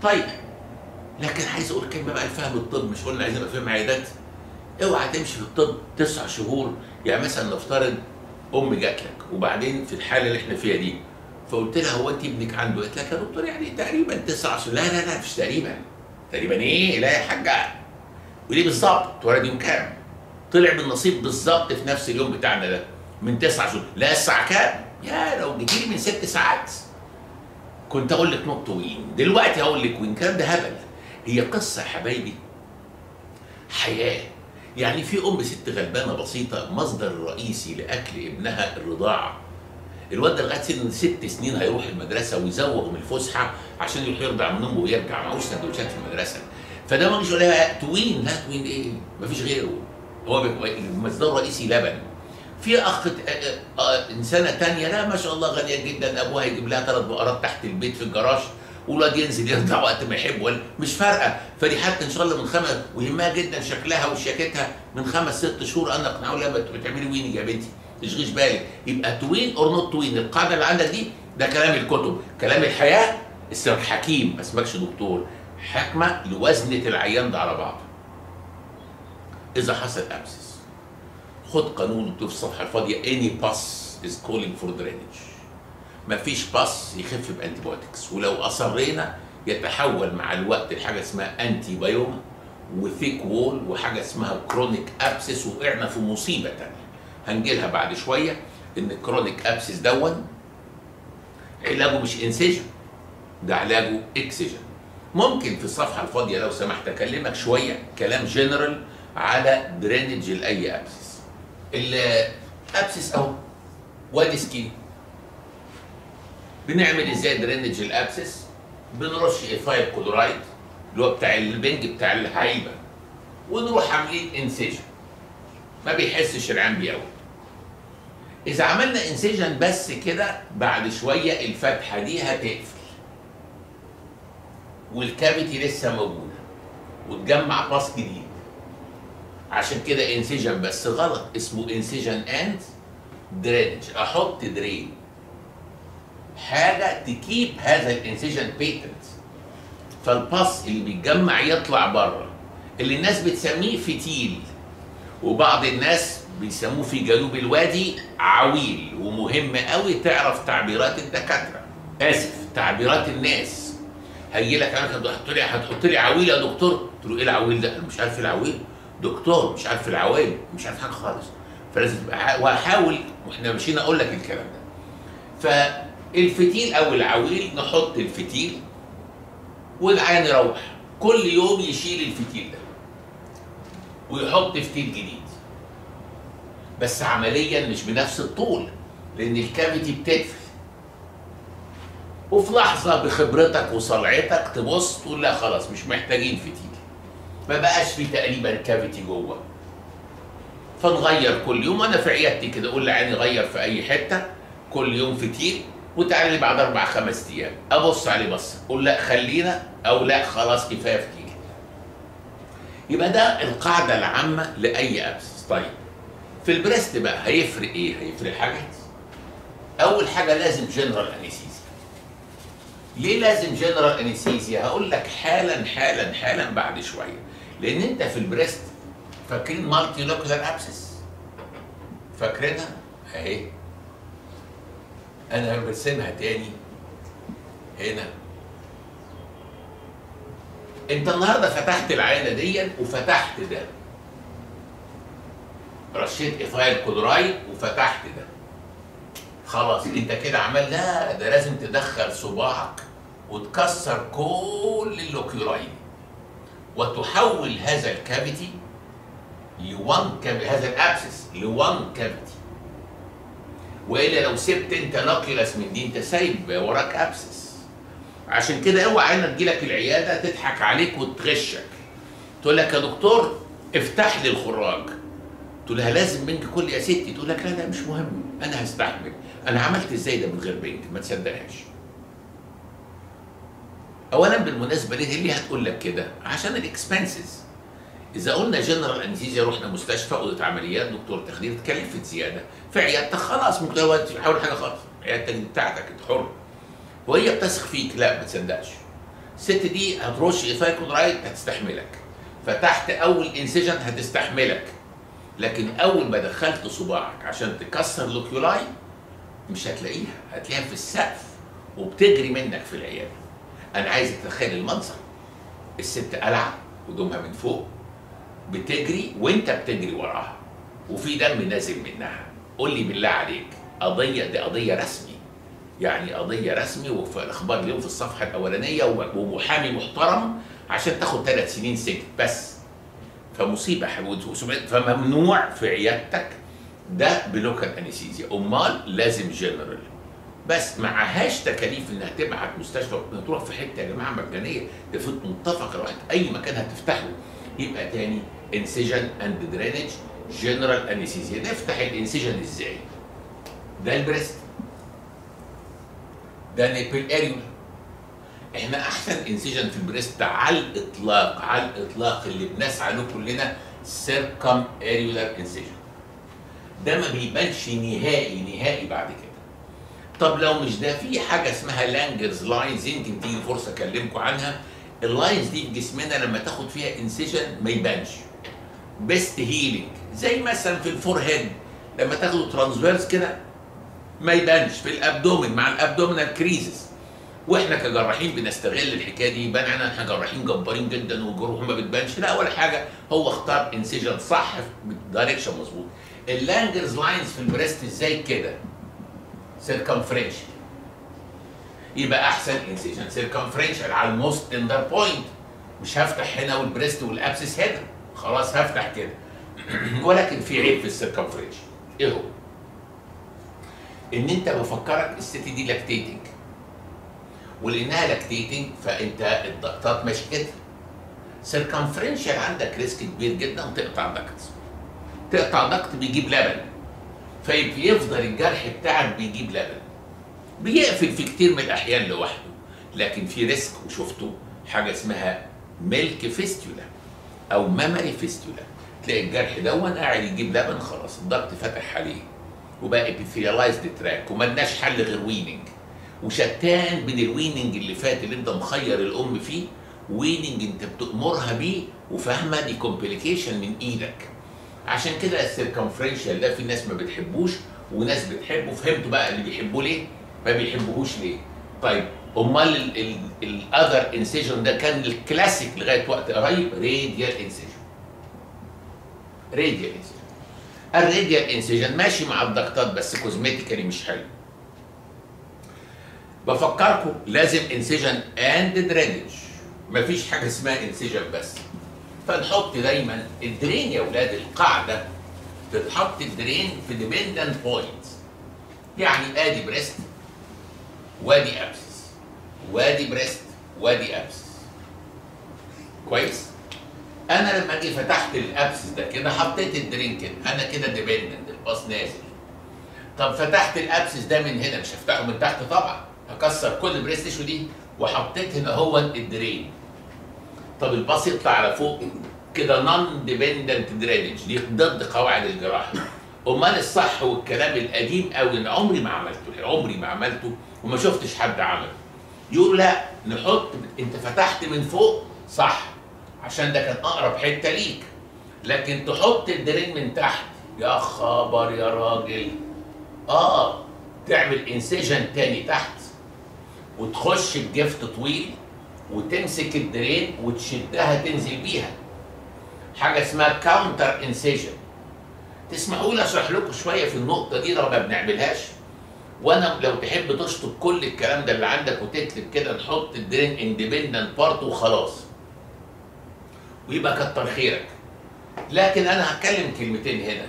طيب لكن عايز أقول كلمة بقى الفهم الطب مش قلنا عايزين نبقى فاهم عيادات. اوعى تمشي في الطب تسع شهور يعني مثلا نفترض أم جات لك وبعدين في الحالة اللي إحنا فيها دي فقلت لها هو أنت ابنك عنده قالت لك يا دكتور يعني تقريبا تسع شهور. لا لا لا مش تقريبا. تقريبا إيه؟ لا يا حاجة. وليه بالظبط؟ اتولد يوم كام؟ طلع بالنصيب بالظبط في نفس اليوم بتاعنا ده. من تسع شهور لا الساعة كام؟ يا لو جيتي من ست ساعات. كنت أقول لك نقط وين. دلوقتي هقول لك وين. كان ده هبل. هي قصة يا حبايبي. حياة. يعني في أم ست غلبانة بسيطة مصدر رئيسي لأكل ابنها الرضاعه الواد ده لغاية سن ست سنين هيروح المدرسة ويزوغ من الفسحة عشان يروح يرضع من أمه ويرجع. معهوش سندوتشات في المدرسة. فده ما يجيش يقول لها to wean؟ لا to wean إيه؟ مفيش غيره. هو بيبقى المصدر الرئيسي لبن. في أخ ت- آه، آه، إنسانة تانية لا ما شاء الله غنيه جدا. أبوها يجيب لها ثلاث بقرات تحت البيت في الجراج. والواد ينزل يرضع وقت ما يحب ولا مش فارقة. فدي حتى إن شاء الله من خمس ويهمها جدا شكلها وشياكتها من خمس ست شهور. أنا أقنعه لما بتعملي weaning يا بنتي. تشغيش بالك. يبقى to wean or not to wean القاعدة اللي عندك دي ده كلام الكتب. كلام الحياة اسمك حكيم. ما اسمكش دكتور. حكمة لوزنة العيان ده على بعضه إذا حصل abscess. خد قانون مكتوب في الصفحة الفاضية. Any pus is calling for drainage. مفيش pus يخف ب antibiotics ولو أصرينا يتحول مع الوقت لحاجة اسمها انتي بايوما وثيك وول وحاجة اسمها chronic abscess وقعنا في مصيبة تانية. هنجيلها بعد شوية إن ال chronic abscess دون علاجه مش incision ده علاجه excision ممكن في الصفحة الفاضية لو سمحت أكلمك شوية كلام جنرال على drainage لأي abscess ال abscess اهو وادي skin بنعمل إزاي drainage ال abscess؟ بنرش ethyl chloride اللي هو بتاع البنج بتاع اللعيبة. ونروح عاملين incision ما بيحسش العيان بيه قوي إذا عملنا incision بس كده بعد شوية الفتحة دي هتقفل. وال cavity لسه موجودة. وتجمع pus جديد. عشان كده incision بس غلط اسمه incision and drainage أحط drain حاجة to keep the incision patent فالباص اللي بيتجمع يطلع بره اللي الناس بتسميه فتيل وبعض الناس بيسموه في جنوب الوادي عويل ومهم قوي تعرف تعبيرات الدكاترة. آسف تعبيرات الناس. هيجي لك أنا هتحط لي هتحط لي عويل يا دكتور؟ قلت له إيه العويل ده؟ مش عارف العويل. دكتور مش عارف العوائل مش عارف حاجة خالص. فلازم تبقى وهحاول وإحنا ماشيين أقول لك الكلام ده. فالفتيل أو العويل نحط الفتيل والعيان يروح كل يوم يشيل الفتيل ده ويحط فتيل جديد. بس عمليا مش بنفس الطول لأن ال cavity بتقفل. وفي لحظة بخبرتك وصلعتك تبص تقول لا خلاص مش محتاجين فتيل. ما بقاش في تقريبا cavity جوه. فنغير كل يوم أنا في عيادتي كده أقول لعياني غير في أي حتة كل يوم فتيل وتعالى لي بعد أربع خمس أيام. أبص عليه بص أقول لا خلينا أو لا خلاص كفاية فتيل يبقى ده القاعدة العامة لأي abscess طيب في ال breast بقى هيفرق إيه؟ هيفرق حاجات أول حاجة لازم general anesthesia ليه لازم general anesthesia هقول لك حالا حالا حالا بعد شوية. لأن انت في ال breast فاكرين multilocular abscess فاكرينها؟ اهي. أنا برسمها تاني. هنا. انت النهارده فتحت العيانة دي وفتحت ده. رشيت ethyl chloride وفتحت ده. خلاص انت كده عمل لا ده لازم تدخل صباعك وتكسر كل ال loculi وتحول هذا ال cavity ل one cavity هذا ال abscess ل one cavity وإلا لو سبت أنت loculus من دي أنت سايب وراك abscess عشان كده أوعى عينك تجيلك العيادة تضحك عليك وتغشك. تقول لك يا دكتور افتح لي الخراج. تقول لها لازم بنج كلي يا ستي. تقول لك لا لا مش مهم. أنا هستحمل. أنا عملت إزاي ده من غير بنج. ما تصدقهاش. اولا بالمناسبة ليه ليه هتقول لك كده؟ عشان ال expenses. إذا قلنا general anesthesia رحنا مستشفى أوضة عمليات دكتور تخدير اتكلفت زياده في عيادتك خلاص ممكن هو حاول حاجة خالص. عيادتك بتاعتك انت حر. وهي بتثق فيك. لا ما تصدقش الست دي هترش ethyl chloride هتستحملك. فتحت أول incision هتستحملك. لكن أول ما دخلت صباعك عشان تكسر لوكيولاي مش هتلاقيها. هتلاقيها في السقف وبتجري منك في العيادة. أنا عايز أتخيل المنظر. الست قلعة هدومها من فوق بتجري وأنت بتجري وراها وفي دم نازل منها. قول لي بالله عليك قضية دي قضية رسمي. يعني قضية رسمي وفي الأخبار اليوم في الصفحة الأولانية ومحامي محترم عشان تاخد ثلاث سنين سجن بس. فمصيبة فممنوع في عيادتك. ده ب local anesthesia. أمال لازم جنرال. بس معهاش تكاليف إنها تبعت مستشفى تروح في حتة يا جماعة مجانية ده في متفق الوقت أي مكان هتفتحه. يبقى تاني incision and drainage general anesthesia نفتح ال incision إزاي؟ ده ال breast. ده nipple areola إحنا أحسن incision في ال breast على الإطلاق على الإطلاق اللي بنسعى له كلنا circumareolar incision ده ما بيبانش نهائي نهائي بعد كده. طب لو مش ده في حاجة اسمها Langer's lines يمكن تيجي فرصة اكلمكم عنها. ال lines دي في جسمنا لما تاخد فيها incision ما يبانش. best healing زي مثلا في ال forehead لما تاخده transverse كده ما يبانش. في ال abdomen مع ال abdominal creases وإحنا كجراحين بنستغل الحكاية دي يبان علينا إحنا جراحين جبارين جدا والجروح ما بتبانش. لا ولا حاجة. هو اختار incision صح بال direction مظبوط. ال Langer's lines في ال breast إزاي كده؟ circumferential يبقى أحسن incision circumferential على ال most tender point مش هفتح هنا وال breast وال abscess هنا. خلاص هفتح كده. ولكن في عيب في ال circumferential إيه هو؟ إن أنت بفكرك الست دي lactating ولأنها lactating فأنت ال duct ات ماشي كده. circumferential عندك risk كبير جدا تقطع duct تقطع duct بيجيب لبن. فيفضل الجرح بتاعك بيجيب لبن. بيقفل في كتير من الأحيان لوحده لكن في risk وشفته حاجة اسمها milk fistula أو mammary fistula تلاقي الجرح دون قاعد يجيب لبن خلاص ال duct فتح عليه وبقى epithelialized tract وملناش حل غير weaning وشتان بين ال weaning اللي فات اللي انت مخير الأم فيه weaning انت بتأمرها بيه وفاهمة دي complication من إيدك. عشان كده ال circumferential ده في ناس ما بتحبوش وناس بتحبه. فهمتوا بقى اللي بيحبوه ليه؟ ما بيحبوهوش ليه؟ طيب امال ال other incision ده كان الكلاسيك لغاية وقت قريب؟ radial incision radial incision ال radial incision ماشي مع ال duct ات بس cosmetically مش حلو. بفكركم لازم incision and drainage مفيش حاجة اسمها incision بس. فنحط دايما ال drain يا ولاد القاعدة. تتحط ال drain في dependent point يعني ادي breast وادي abscess وادي breast وادي abscess كويس؟ أنا لما جي فتحت ال abscess ده كده حطيت ال drain كده. أنا كده dependent ال pus نازل. طب فتحت ال abscess ده من هنا مش هفتحه من تحت طبعا. هكسر كل breast دي وحطيت هنا هو ال drain. طب ال pus يطلع على فوق كده non-dependent drainage دي ضد قواعد الجراحة. أمال الصح والكلام القديم قوي إن عمري ما عملته عمري ما عملته وما شفتش حد عمله. يقول لا نحط أنت فتحت من فوق؟ صح عشان ده كان أقرب حتة ليك. لكن تحط ال drain من تحت يا خبر يا راجل. آه تعمل incision تاني تحت وتخش بجفت طويل. وتمسك ال drain وتشدها تنزل بيها. حاجة اسمها counter incision تسمحوا لي أشرح لكم شوية في النقطة دي؟ لو ما بنعملهاش. وأنا لو تحب تشطب كل الكلام ده اللي عندك وتكتب كده نحط ال drain in dependent part وخلاص. ويبقى كتر خيرك. لكن أنا هتكلم كلمتين هنا.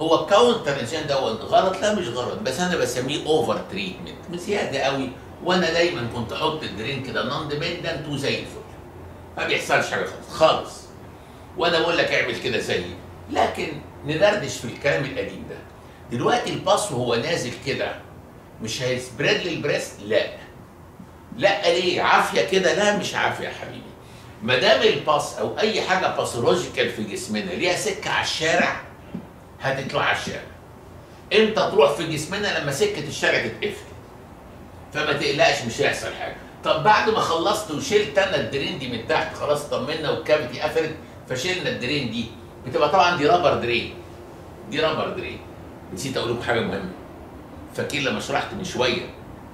هو ال counter incision ده غلط؟ لا مش غلط. بس أنا بسميه over treatment بزياده قوي. وأنا دايما كنت أحط ال drain كده non-dependent وزي الفل. ما بيحصلش حاجة خالص. خالص. وأنا بقول لك اعمل كده زيي لكن ندردش في الكلام القديم ده. دلوقتي ال pus وهو نازل كده مش هي spread لل breast لا. لا ليه؟ عافية كده؟ لا مش عافية يا حبيبي. ما دام ال pus أو أي حاجة pathological في جسمنا ليها سكة على الشارع هتطلع على الشارع. إمتى تروح في جسمنا لما سكة الشارع تتقفل؟ فما تقلقش مش هيحصل حاجة. طب بعد ما خلصت وشلت أنا ال drain دي من تحت خلاص طمنا وال cavity قفلت فشلنا ال drain دي. بتبقى طبعا دي rubber drain دي rubber drain نسيت أقول لكم حاجة مهمة. فاكرين لما شرحت من شوية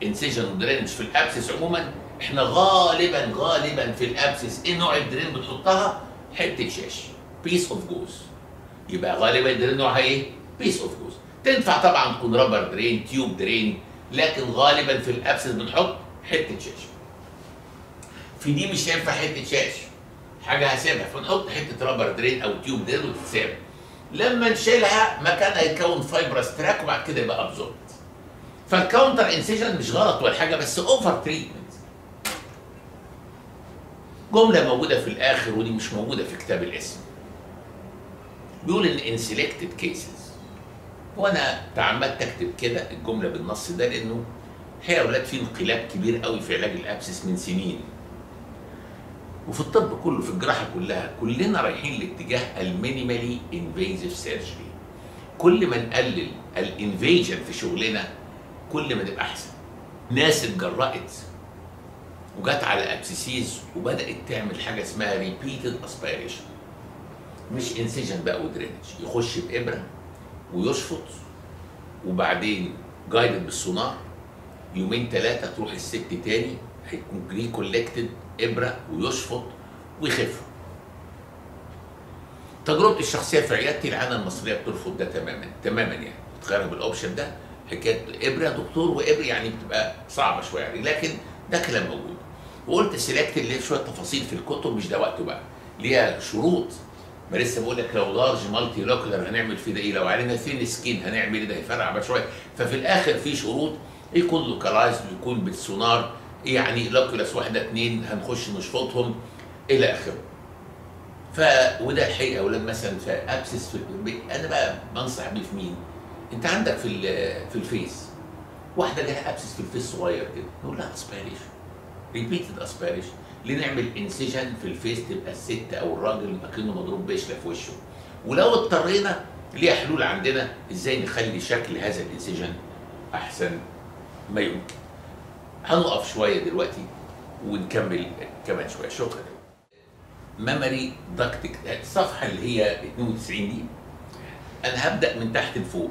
incision و drainage في ال abscess عموما إحنا غالبا غالبا في ال abscess إيه نوع ال drain بتحطها؟ حتة شاش. بيس اوف جوز يبقى غالبا الدرين نوعها إيه؟ بيس اوف جوز تنفع طبعا تكون رابر درين تيوب درين لكن غالبا في الابسس بنحط حتة شاش. في دي مش هينفع حتة شاش. حاجة هسيبها. فنحط حتة رابر درين أو تيوب درين وتتساب. لما نشيلها مكانها يكون فايبرس تراك وبعد كده يبقى ابزورب فالكاونتر انسيجن مش غلط ولا حاجة بس اوفر تريتمنت جملة موجودة في الآخر ودي مش موجودة في كتاب الاسم. بيقول إن ان سيلكتد كيسز وأنا تعمدت اكتب كده الجملة بالنص ده لأنه الحقيقة يا أولاد في انقلاب كبير قوي في علاج الأبسس من سنين. وفي الطب كله في الجراحة كلها كلنا رايحين لاتجاه المينيمالي انفيزيف سيرجري كل ما نقلل الإنفيجن في شغلنا كل ما تبقى أحسن. ناس اتجرأت وجت على ابسيسيز وبدأت تعمل حاجة اسمها ريبيتد اسبيريشن مش انسيجن بقى ودرينج يخش بإبرة. ويشفط وبعدين جايدد بالسونار يومين ثلاثة تروح الست تاني هيكون ريكولكتد إبرة ويشفط ويخف. تجربتي الشخصية في عيادتي العانه المصرية بترفض ده تماما تماما يعني. بتغيرها بالاوبشن ده حكاية إبرة دكتور وابر يعني بتبقى صعبة شوية يعني. لكن ده كلام موجود. وقلت سيلكت اللي شوية تفاصيل في الكتب مش ده وقته بقى. ليها شروط ما لسه بقول لك لو لارج مالتي لوكلر هنعمل فيه ده إيه؟ لو علينا ثين سكين هنعمل إيه ده؟ هيفرع بقى شوية. ففي الآخر في شروط. يكون لوكالايزد ويكون بالسونار؟ يعني لوكولاس واحدة اثنين هنخش نشفطهم؟ إلى آخره. ف وده الحقيقة أولاد مثلا. في أبسس في أنا بقى بنصح بيه في مين؟ أنت عندك في في الفيس واحدة لها أبسس في الفيس صغير كده. نقول لها اسبيريشن ريبيتد اسبيريشن ليه نعمل انسيجن في الفيس تبقى الست أو الراجل اكنه مضروب بشله في وشه. ولو اضطرينا ليها حلول عندنا؟ إزاي نخلي شكل هذا الانسيجن أحسن؟ ما يمكن. هنقف شوية دلوقتي ونكمل كمان شوية. شكرا. ميموري داكتك الصفحه اللي هي 92 دي. أنا هبدأ من تحت لفوق.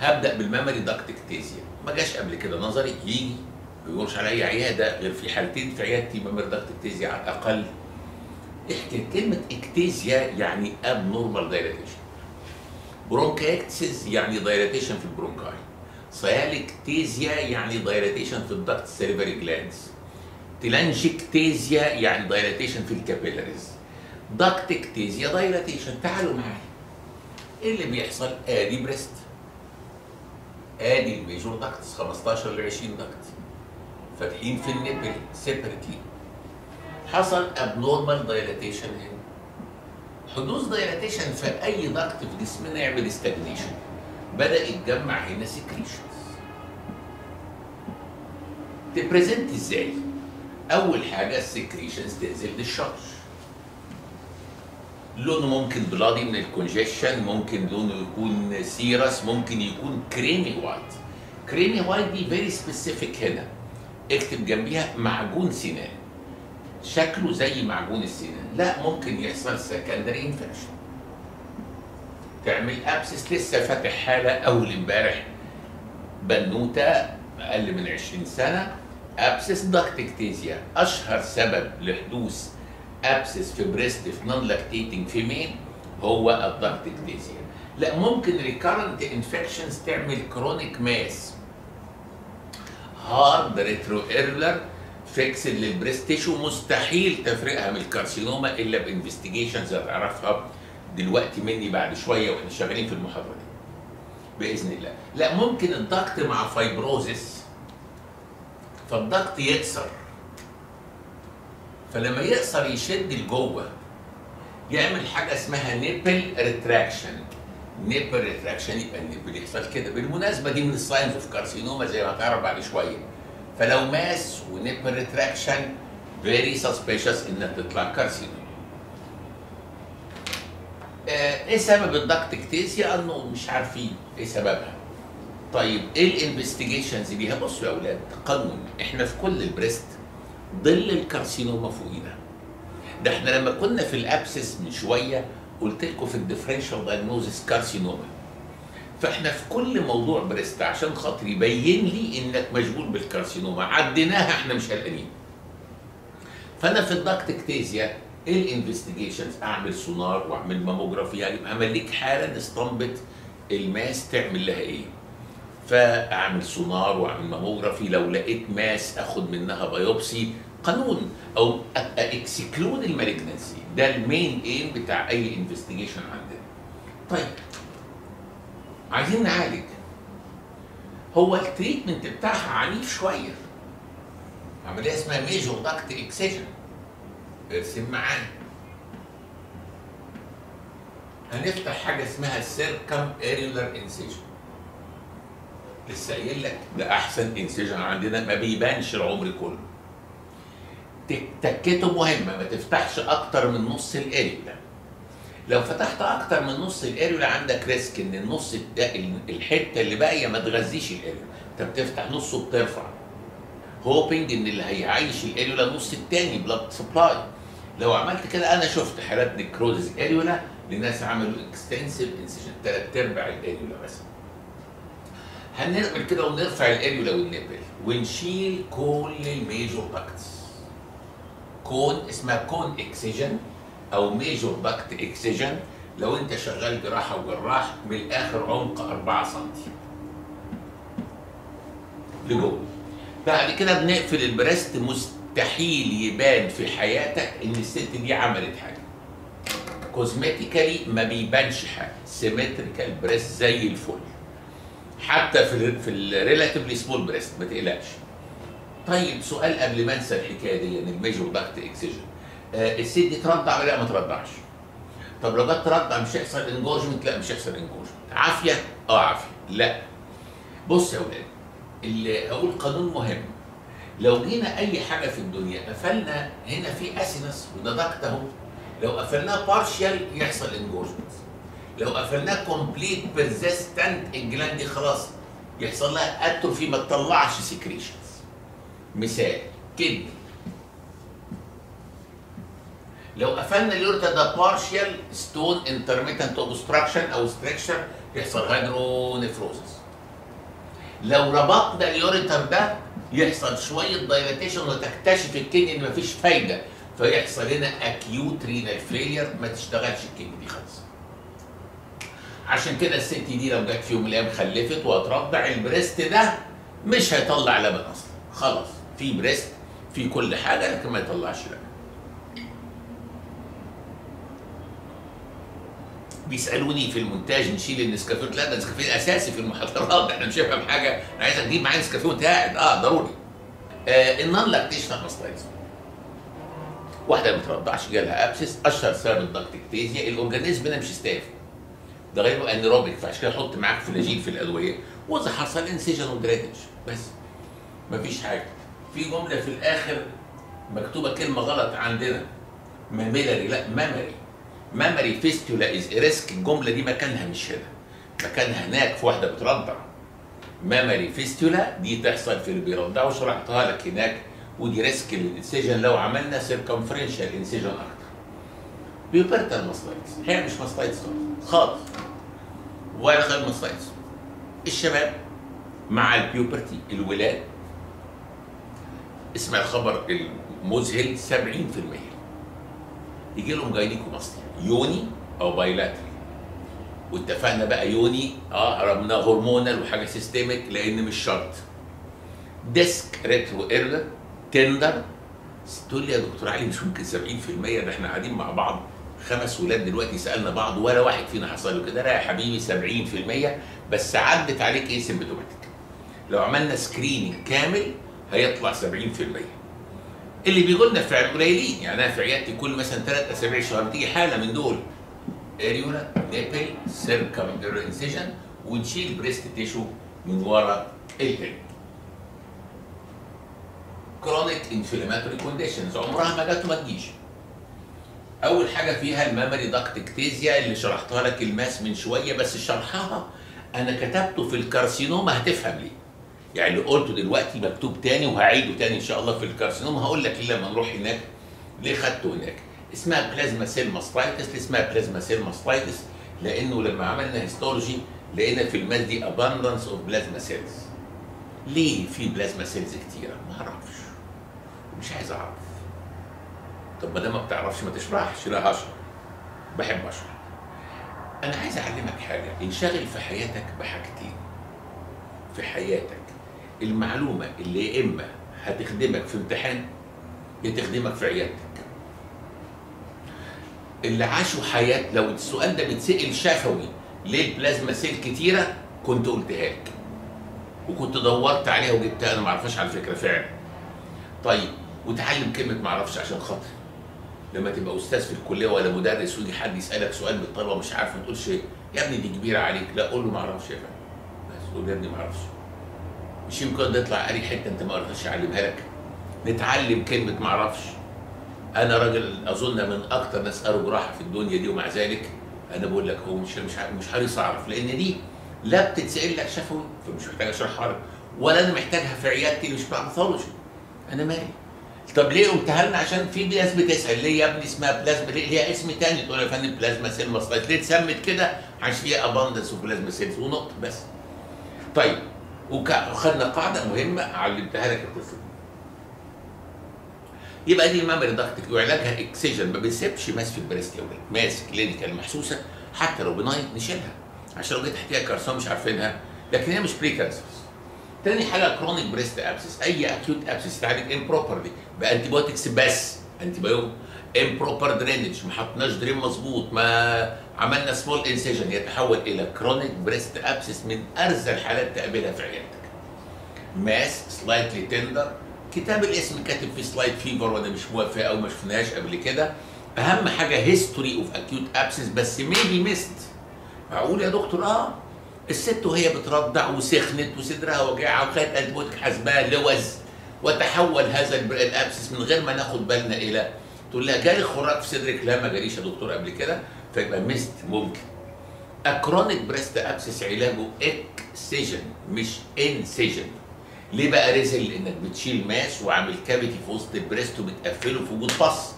هبدأ بالميموري داكتكتيزيا ما جاش قبل كده. نظري يجي. ما بيقولش على أي عيادة غير في حالتين في عيادتي ميموري داكتكتيزيا على الأقل. إحكي كلمة اكتيزيا يعني اب نورمال دايلاتيشن برونكاكتسز يعني دايلاتيشن في البرونكاي. سيالكتيزيا يعني دايلاتيشن في الدكت سيريبري جلاندز تلانجكتيزيا يعني دايلاتيشن في الكابيلاريز داكتكتيزيا دايلاتيشن تعالوا معايا. إيه اللي بيحصل؟ آدي بريست آدي الميجور داكتس 15 ل 20 داكت فاتحين في النبل سيبريتلي حصل ابنورمال دايلاتيشن هنا. حدوث دايلاتيشن في أي داكت في جسمنا يعمل استجنيشن بدأ يتجمع هنا سكريشنز تبريزنت إزاي؟ أول حاجة السكريشنز تنزل للشرش لونه ممكن بلادي من الكونجيشن ممكن لونه يكون سيرس ممكن يكون كريمي وايت كريمي وايت دي فيري سبيسيفيك هنا. اكتب جنبيها معجون سنان شكله زي معجون السنان لا ممكن يحصل سكندري انفكشن تعمل ابسس لسه فاتح حالة أول امبارح. بنوتة أقل من 20 سنة. ابسس داكتكتيزيا أشهر سبب لحدوث ابسس في بريست في نون لاكتيتنج فيميل هو الداكتكتيزيا لا ممكن ريكارنت انفكشنز تعمل كرونيك ماس هارد ريترو إيرلر فيكسد للبريست تيشو مستحيل تفرقها من الكارسينوما إلا بانفستيجيشنز هتعرفها دلوقتي مني بعد شوية وإحنا شغالين في المحاضرة. دي بإذن الله. لا ممكن الضغط مع فايبروزس فالضغط يكسر. فلما يقصر يشد لجوه يعمل حاجة اسمها نيبل ريتراكشن نيبل ريتراكشن يبقى النيبل يحصل كده بالمناسبة دي من الساينز اوف كارسينوما زي ما هتعرف بعد شوية. فلو ماس ونيبل ريتراكشن فيري سسبيشس إنها تطلع كارسينوما. آه إيه سبب الدكتكتيزيا انه مش عارفين إيه سببها. طيب إيه الانفستيجيشنز ليها بصوا يا أولاد قانون. إحنا في كل البريست ظل الكارسينوما فوقينا. ده إحنا لما كنا في الأبسس من شوية قلت لكم في الديفرنشال دايجنوزس كارسينوما فإحنا في كل موضوع بريست عشان خاطر يبين لي إنك مشغول بالكارسينوما. عديناها إحنا مش قلقانين. فأنا في الدكتكتيزيا إيه الانفستيجيشنز أعمل سونار وأعمل ماموجرافي يعني اعمل لك حالة استنبط الماس تعمل لها إيه. فأعمل سونار وأعمل ماموجرافي لو لقيت ماس أخد منها بايوبسي قانون أو اكسكلود المالجنسي. ده المين ايم بتاع أي انفستيجيشن عندنا. طيب عايزين نعالج. هو التريتمنت بتاعها عنيف شوية. عملية اسمها major duct excision ارسم معايا هنفتح حاجة اسمها circumareolar incision لسه قايل لك ده أحسن incision عندنا ما بيبانش العمر كله. تكته مهمة ما تفتحش أكتر من نص ال areola لو فتحت أكتر من نص ال areola عندك risk إن النص الحتة اللي باقية ما تغذيش ال areola أنت بتفتح نصه بترفع. hoping إن اللي هيعيش ال areola النص الثاني blood supply لو عملت كده أنا شفت حالات necrosis areola لناس عملوا extensive incision ثلاث أرباع ال areola مثلا هنعمل كده ونرفع ال areola وال nipple ونشيل كل ال major ducts cone اسمها cone excision أو major duct excision لو أنت شغال جراحة وجراح من الآخر عمق 4 سم لجوه بعد كده بنقفل ال breast. مستحيل يبان في حياتك إن الست دي عملت حاجة. cosmetically ما بيبانش حاجة. symmetrical breast زي الفل. حتى في ال في ال relatively small breast ما تقلقش. طيب سؤال قبل ما انسى الحكاية دي ان ال major duct excision آه الست دي ترضع ولا لا ما ترضعش طب لو جت ترضع مش هيحصل engorgement لا مش هيحصل engorgement عافية؟ آه عافية. لا. بص يا أولاد اللي أقول قانون مهم. لو جينا أي حاجة في الدنيا قفلنا هنا في acinus وده duct أهو. لو قفلناه partial يحصل engorgement لو قفلناه complete persistent ال gland دي خلاص يحصل لها atrophy ما تطلعش secretions مثال kidney لو قفلنا ال ureter ده partial stone intermittent obstruction أو stricture يحصل hydronephrosis لو ربطنا ال ureter ده يحصل شوية dilatation وتكتشف ال kidney إن مفيش فايدة فيحصل هنا acute renal failure ما تشتغلش ال kidney دي خالص. عشان كده الست دي لو جت في يوم من الأيام خلفت وهترضع ال breast ده مش هيطلع لبن أصلا. خلاص. في breast في كل حاجة لكن ما يطلعش لبن بيسألوني في المونتاج نشيل النسكافيه. لا ده النسكافيه أساسي في المحاضرات. إحنا مش هنفهم حاجة. أنا عايز أجيب معايا نسكافيه وأنت قاعد. آه ضروري. آه ال non-lactational mastitis واحدة ما بترضعش جالها abscess. أشهر سبب ال duct ectasia ال organism هنا مش staph ده غير anaerobic فعشان كده حط معاك Flagyl في الأدوية. وإذا حصل incision و drainage بس. مفيش حاجة. في جملة في الآخر مكتوبة كلمة غلط عندنا. mammillary لا mammary mammary fistula as risk الجملة دي مكانها مش هنا. مكانها هناك في واحدة بترضع mammary fistula دي تحصل في اللي بيرضعوا شرحتها لك هناك. ودي risk ال incision. لو عملنا circumferential incision أكتر. pubertal mastitis هي مش mastitis خالص. ولا غير mastitis الشباب مع ال puberty الولاد اسمع الخبر المذهل 70% يجي لهم gynecomastia uni أو bilateral واتفقنا بقى uni آه رمنا hormonal وحاجة systemic لأن مش شرط. disc retroareolar tender. تقول لي يا دكتور علي مش ممكن 70% ده إحنا قاعدين مع بعض؟ خمس ولاد دلوقتي سألنا بعض ولا واحد فينا حصل له كده. لا يا حبيبي 70% بس عدت عليك asymptomatic لو عملنا screening كامل هيطلع 70% اللي بيقول لنا فعلا قليلين يعني أنا في عيادتي كل مثلا ثلاث اسابيع شهر بتيجي حالة من دول. areola nipple circum incision ونشيل breast tissue من ورا الهيل. chronic inflammatory conditions عمرها ما جت وما تجيش. أول حاجة فيها ال mammary duct ectasia اللي شرحتها لك ال mass من شوية بس شرحها أنا كتبته في ال carcinoma هتفهم ليه. يعني اللي قلته دلوقتي مكتوب تاني وهعيده تاني إن شاء الله في ال carcinoma هقول لك لما نروح هناك ليه خدته هناك؟ اسمها plasma cell mastitis اسمها plasma cell mastitis لأنه لما عملنا histology لقينا في ال mass دي abundance of plasma cells ليه في plasma cells كتيرة؟ ما أعرفش. مش عايز أعرف. طب ما دام ما بتعرفش ما تشرحش. لا هشرح. بحب أشرح. أنا عايز أعلمك حاجة. انشغل في حياتك بحاجتين. في حياتك. المعلومة اللي يا إما هتخدمك في امتحان يا تخدمك في عيادتك. اللي عاشوا حياة لو السؤال ده بيتسأل شفوي ليه البلازما سيل كتيرة؟ كنت قلتها لك. وكنت دورت عليها وجبتها أنا ما اعرفهاش على فكرة فعلا. طيب وتعلم كلمة ما أعرفش عشان خاطر. لما تبقى أستاذ في الكلية ولا مدرس ويجي حد يسألك سؤال من الطلبه مش عارف ما تقولش يا ابني دي كبيرة عليك. لا قول له ما أعرفش يا فندم. بس قول يا ابني ما أعرفش مش يمكن ده يطلع قاري حتة أنت ما قريتهاش أعلمها لك. نتعلم كلمة ما أعرفش أنا راجل أظن من أكتر ناس قروا جراحه في الدنيا دي ومع ذلك أنا بقول لك هو مش مش مش حريص أعرف لأن دي لا بتتسأل لك شفوي فمش محتاج اشرحها لك ولا أنا محتاجها في عيادتي مش pathology أنا مالي. طب ليه قلتها لنا؟ عشان في ناس بتسال ليه يا ابني اسمها بلازما؟ ليه؟ ليها اسم تاني. تقول يا فندم plasma cell ليه اتسمت كده؟ عشان فيها abundance of plasma cells ونقطة بس. طيب. وخدنا قاعدة مهمة علمتها لك الطفل يبقى دي ال mammary duct ectasia وعلاجها excision ما بنسيبش mass في ال breast يا ولاد. mass clinical محسوسة حتى لو benign نشيلها عشان لو جيت تحتيها carcinoma مش عارفينها لكن هي مش precancerous تاني حاجة chronic breast abscess أي acute abscess تعالج improperly ب antibiotics بس antibiotic improper drainage ما حطناش drain مظبوط ما عملنا small incision يتحول إلى chronic breast abscess من ارزل الحالات تقابلها في عيادتك. mass slightly tender كتاب الاسم كاتب فيه slight fever وأنا مش موافق أو ما شفناهاش قبل كده. أهم حاجة history of acute abscess بس maybe missed معقول يا دكتور آه. الست وهي بترضع وسخنت وصدرها وجعها وخدت antibiotic حسبها لوز وتحول هذا ال abscess من غير ما ناخد بالنا إلى تقول لها جالي خراج في صدرك. لا ما جاليش يا دكتور قبل كده. فيبقى missed ممكن. chronic breast abscess علاجه excision مش incision ليه بقى ريزل لأنك بتشيل mass وعامل cavity في وسط ال breast وبتقفله في وجود pus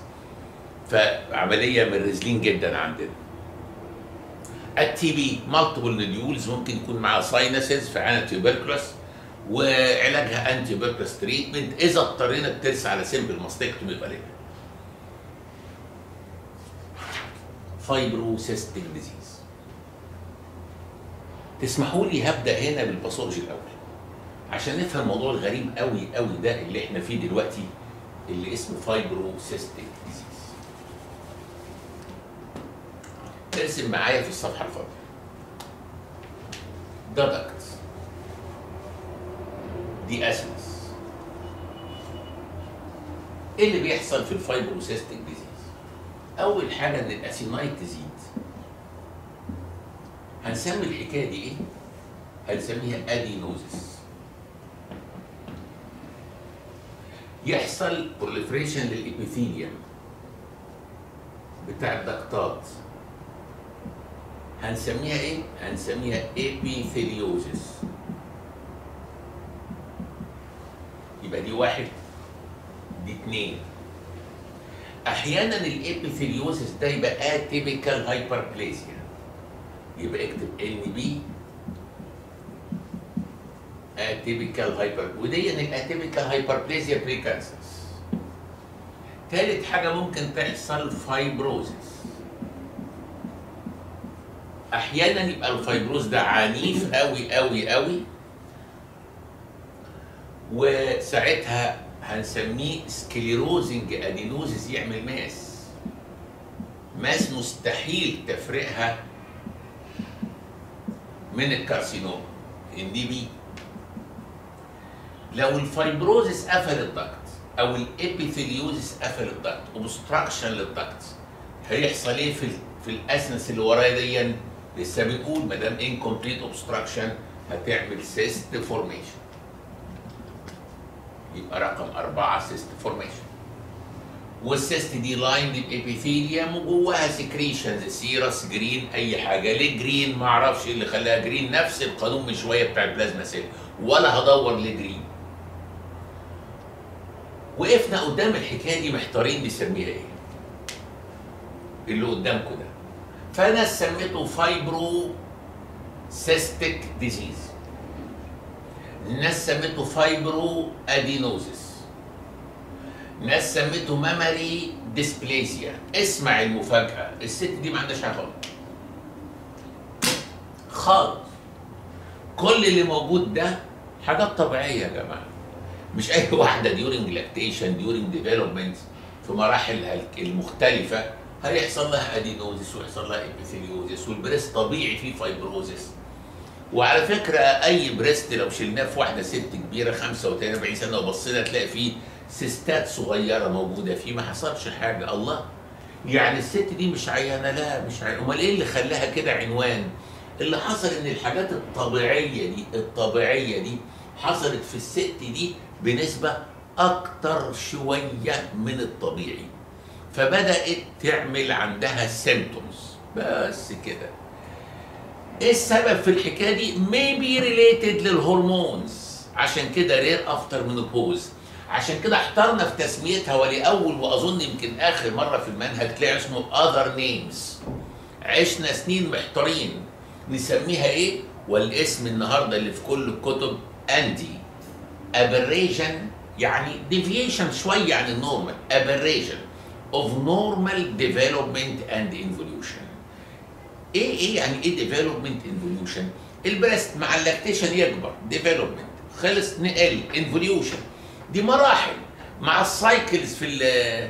فعملية من ريزلين جدا عندنا. التي بي مالتيبل نوديولز ممكن يكون معاها ساينسز في عنا تيوبركلس وعلاجها انتي بيركلس تريتمنت إذا اضطرينا الترس على سيمبل ماستكتومي يبقى ليه؟ فايبروسيستيك ديزيز تسمحوا لي هبدأ هنا بالباثولوجي الأول. عشان نفهم الموضوع الغريب قوي قوي ده اللي إحنا فيه دلوقتي اللي اسمه fibrocystic disease ارسم معايا في الصفحة الفاضية. ده دي acinus إيه اللي بيحصل في ال fibrocystic أول حاجة إن ال acini تزيد. هنسمي الحكاية دي إيه؟ هنسميها adenosis يحصل proliferation لل epithelium بتاع ال duct ات. هنسميها إيه؟ هنسميها epitheliosis يبقى دي واحد دي اتنين. أحيانا ال epitheliosis ده يبقى atypical hyperplasia يبقى اكتب NB atypical hyper ودي ال atypical hyperplasia precancerous تالت حاجة ممكن تحصل fibrosis أحيانا يبقى ال fibrosis ده عنيف قوي قوي قوي وساعتها هنسميه sclerosing adenosis يعمل mass. mass مستحيل تفرقها من ال carcinoma NB. لو ال fibrosis قفل ال duct أو ال epitheliosis قفل ال duct obstruction لل duct هيحصل إيه في في ال acinus اللي ورايا دي لسه بنقول ما دام incomplete obstruction هتعمل cyst formation يبقى رقم أربعة cyst formation وال cyst دي lined ب epithelium وجواها secretions serous green أي حاجة. ليه green ما أعرفش اللي خلاها جرين نفس القانون من شوية بتاع ال plasma cell ولا هدور ليه green وقفنا قدام الحكاية دي محتارين نسميها إيه. اللي قدامكم ده. فأنا سميته fibrocystic disease ناس سميته fibroadenosis ناس سميته mammary dysplasia. اسمع المفاجأة. الست دي ما عندهاش حاجة خالص. كل اللي موجود ده حاجات طبيعية يا جماعة. مش أي واحدة during lactation during development في مراحلها المختلفة هيحصل لها adenosis ويحصل لها epitheliosis وال breast طبيعي فيه fibrosis. وعلى فكرة أي breast لو شلناه في واحدة ست كبيرة 35 40 سنة وبصينا تلاقي فيه cyst ات صغيرة موجودة فيه ما حصلش حاجة. الله. يعني الست دي مش عيانة؟ لا مش عيانة. أمال إيه اللي خلاها كده عيانة؟ اللي حصل إن الحاجات الطبيعية دي الطبيعية دي حصلت في الست دي بنسبة أكتر شوية من الطبيعي. فبدأت تعمل عندها symptoms بس كده. إيه السبب في الحكاية دي؟ maybe related لل hormones. عشان كده rare after menopause عشان كده احترنا في تسميتها ولأول وأظن يمكن آخر مرة في المنهج تلاقي اسمه other names. عشنا سنين محتارين. نسميها إيه؟ والاسم النهارده اللي في كل الكتب ANDI. aberration يعني deviation شوية عن ال normal aberration of normal development and evolution إيه إيه يعني إيه development evolution ال breast مع ال lactation يكبر. development. خلص نقل. evolution دي مراحل. مع ال cycles في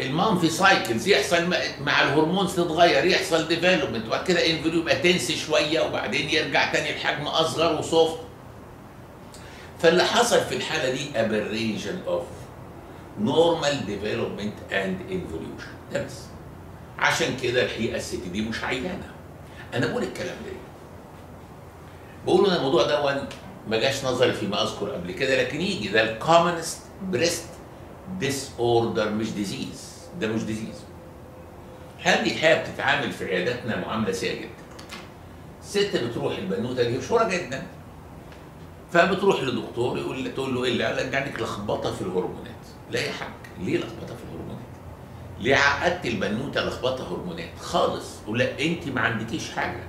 ال monthly cycles يحصل مع ال hormones تتغير يحصل development وبعد كده involution يبقى تنسي شوية وبعدين يرجع تاني الحجم أصغر و soft فاللي حصل في الحالة دي aberration of normal development and evolution ده بس عشان كده الحقيقة الست دي مش عيانة. أنا بقول الكلام ده. بقول إن الموضوع ده ما جاش نظري فيما أذكر قبل كده لكن يجي ده ال commonest breast disorder مش disease ده مش disease هذه الحقيقة بتتعامل في عياداتنا معاملة سيئه جدا ست بتروح البنوتة دي مشهورة جدا. فبتروح لدكتور يقول تقول له إيه اللي قال عندك لخبطة في الهرمونات. لا يا حاج ليه لخبطة في الهرمونات ليه عقدت البنوته لخبطه هرمونات. خالص. ولا أنت ما عندكيش حاجة.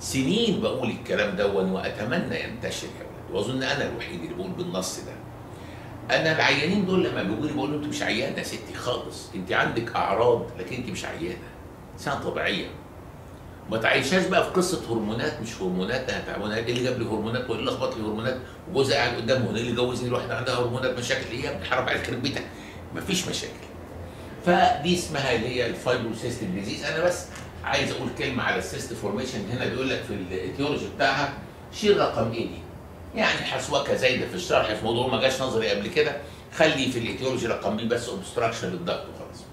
سنين بقول الكلام دون وأتمنى ينتشر يا ولد وأظن أنا الوحيد اللي بقول بالنص ده. أنا العيانين دول لما بيقولوا لي بقول أنت مش عيانة يا ستي. خالص. أنت عندك أعراض لكن أنت مش عيانة. إنسانة طبيعية. ما تعيشهاش بقى في قصة هرمونات مش هرمونات. أنا تعبانه إيه اللي جاب لي هرمونات؟ وإيه اللي لخبط لي هرمونات؟ وجوزها قاعد قدامه. إيه اللي جوزني؟ الواحده عندها هرمونات مشاكل. إيه يا ابني؟ حرام عليك. بيتك مفيش مشاكل. فدي اسمها اللي هي ال fibrocystic disease أنا بس عايز أقول كلمة على ال cyst formation هنا بيقول لك في ال etiology بتاعها شيل رقم A دي. يعني حسوكه زايدة في الشرح في موضوع ما جاش نظري قبل كده. خلي في ال etiology رقم B بس obstruction للضغط وخلاص.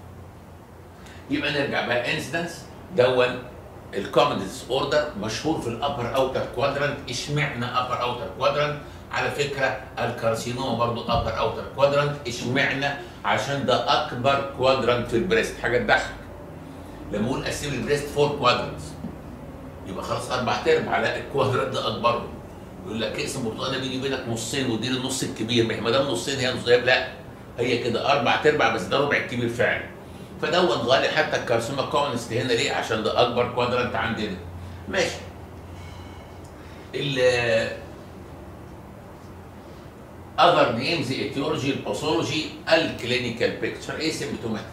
يبقى نرجع بقى incidence دون ال commonest disorder مشهور في ال upper outer quadrant اشمعنى upper outer quadrant على فكرة ال carcinoma برضو upper outer quadrant اشمعنى؟ عشان ده أكبر quadrant في ال breast. حاجة تضحك. لما أقول قسم ال breast four quadrants يبقى خلاص أربع ارباع لا ال quadrant ده اكبر يقول لك كيس البرتقاله بيجي بينك نصين ودي النص الكبير. ما دام نصين هي نص لا. هي كده أربع ارباع بس ده ربع الكبير فعلا. فدون غالي حتى ال carcinoma commonest هنا. ليه؟ عشان ده أكبر quadrant عندنا. ماشي. Other names etiology ال pathology ال clinical picture asymptomatic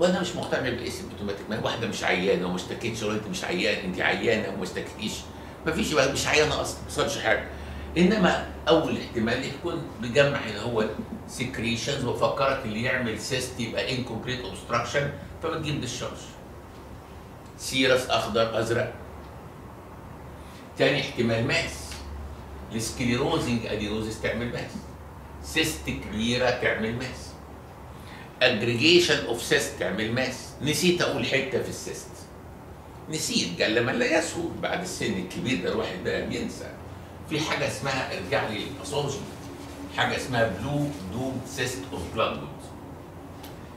وأنا مش مقتنع بال asymptomatic ما واحدة مش عيانة وما اشتكتش ولا انت مش عيان أنت عيانة وما اشتكتيش ما فيش مش عيانة أصلا ما حصلش حاجة. إنما أول احتمال يكون بجمع اللي هو secretions وفكرك اللي يعمل cyst يبقى incomplete obstruction فبتجيب discharge serous أخضر أزرق. تاني احتمال mass. ال sclerosing adenosis تعمل mass. cyst كبيره تعمل mass. aggregation of cyst تعمل mass. نسيت أقول حتة في ال cyst نسيت قال لما لا يسهل بعد السن الكبير ده الواحد بقى بينسى. في حاجة اسمها ارجع لي ال pathology حاجة اسمها blue dome cyst of Bloodgood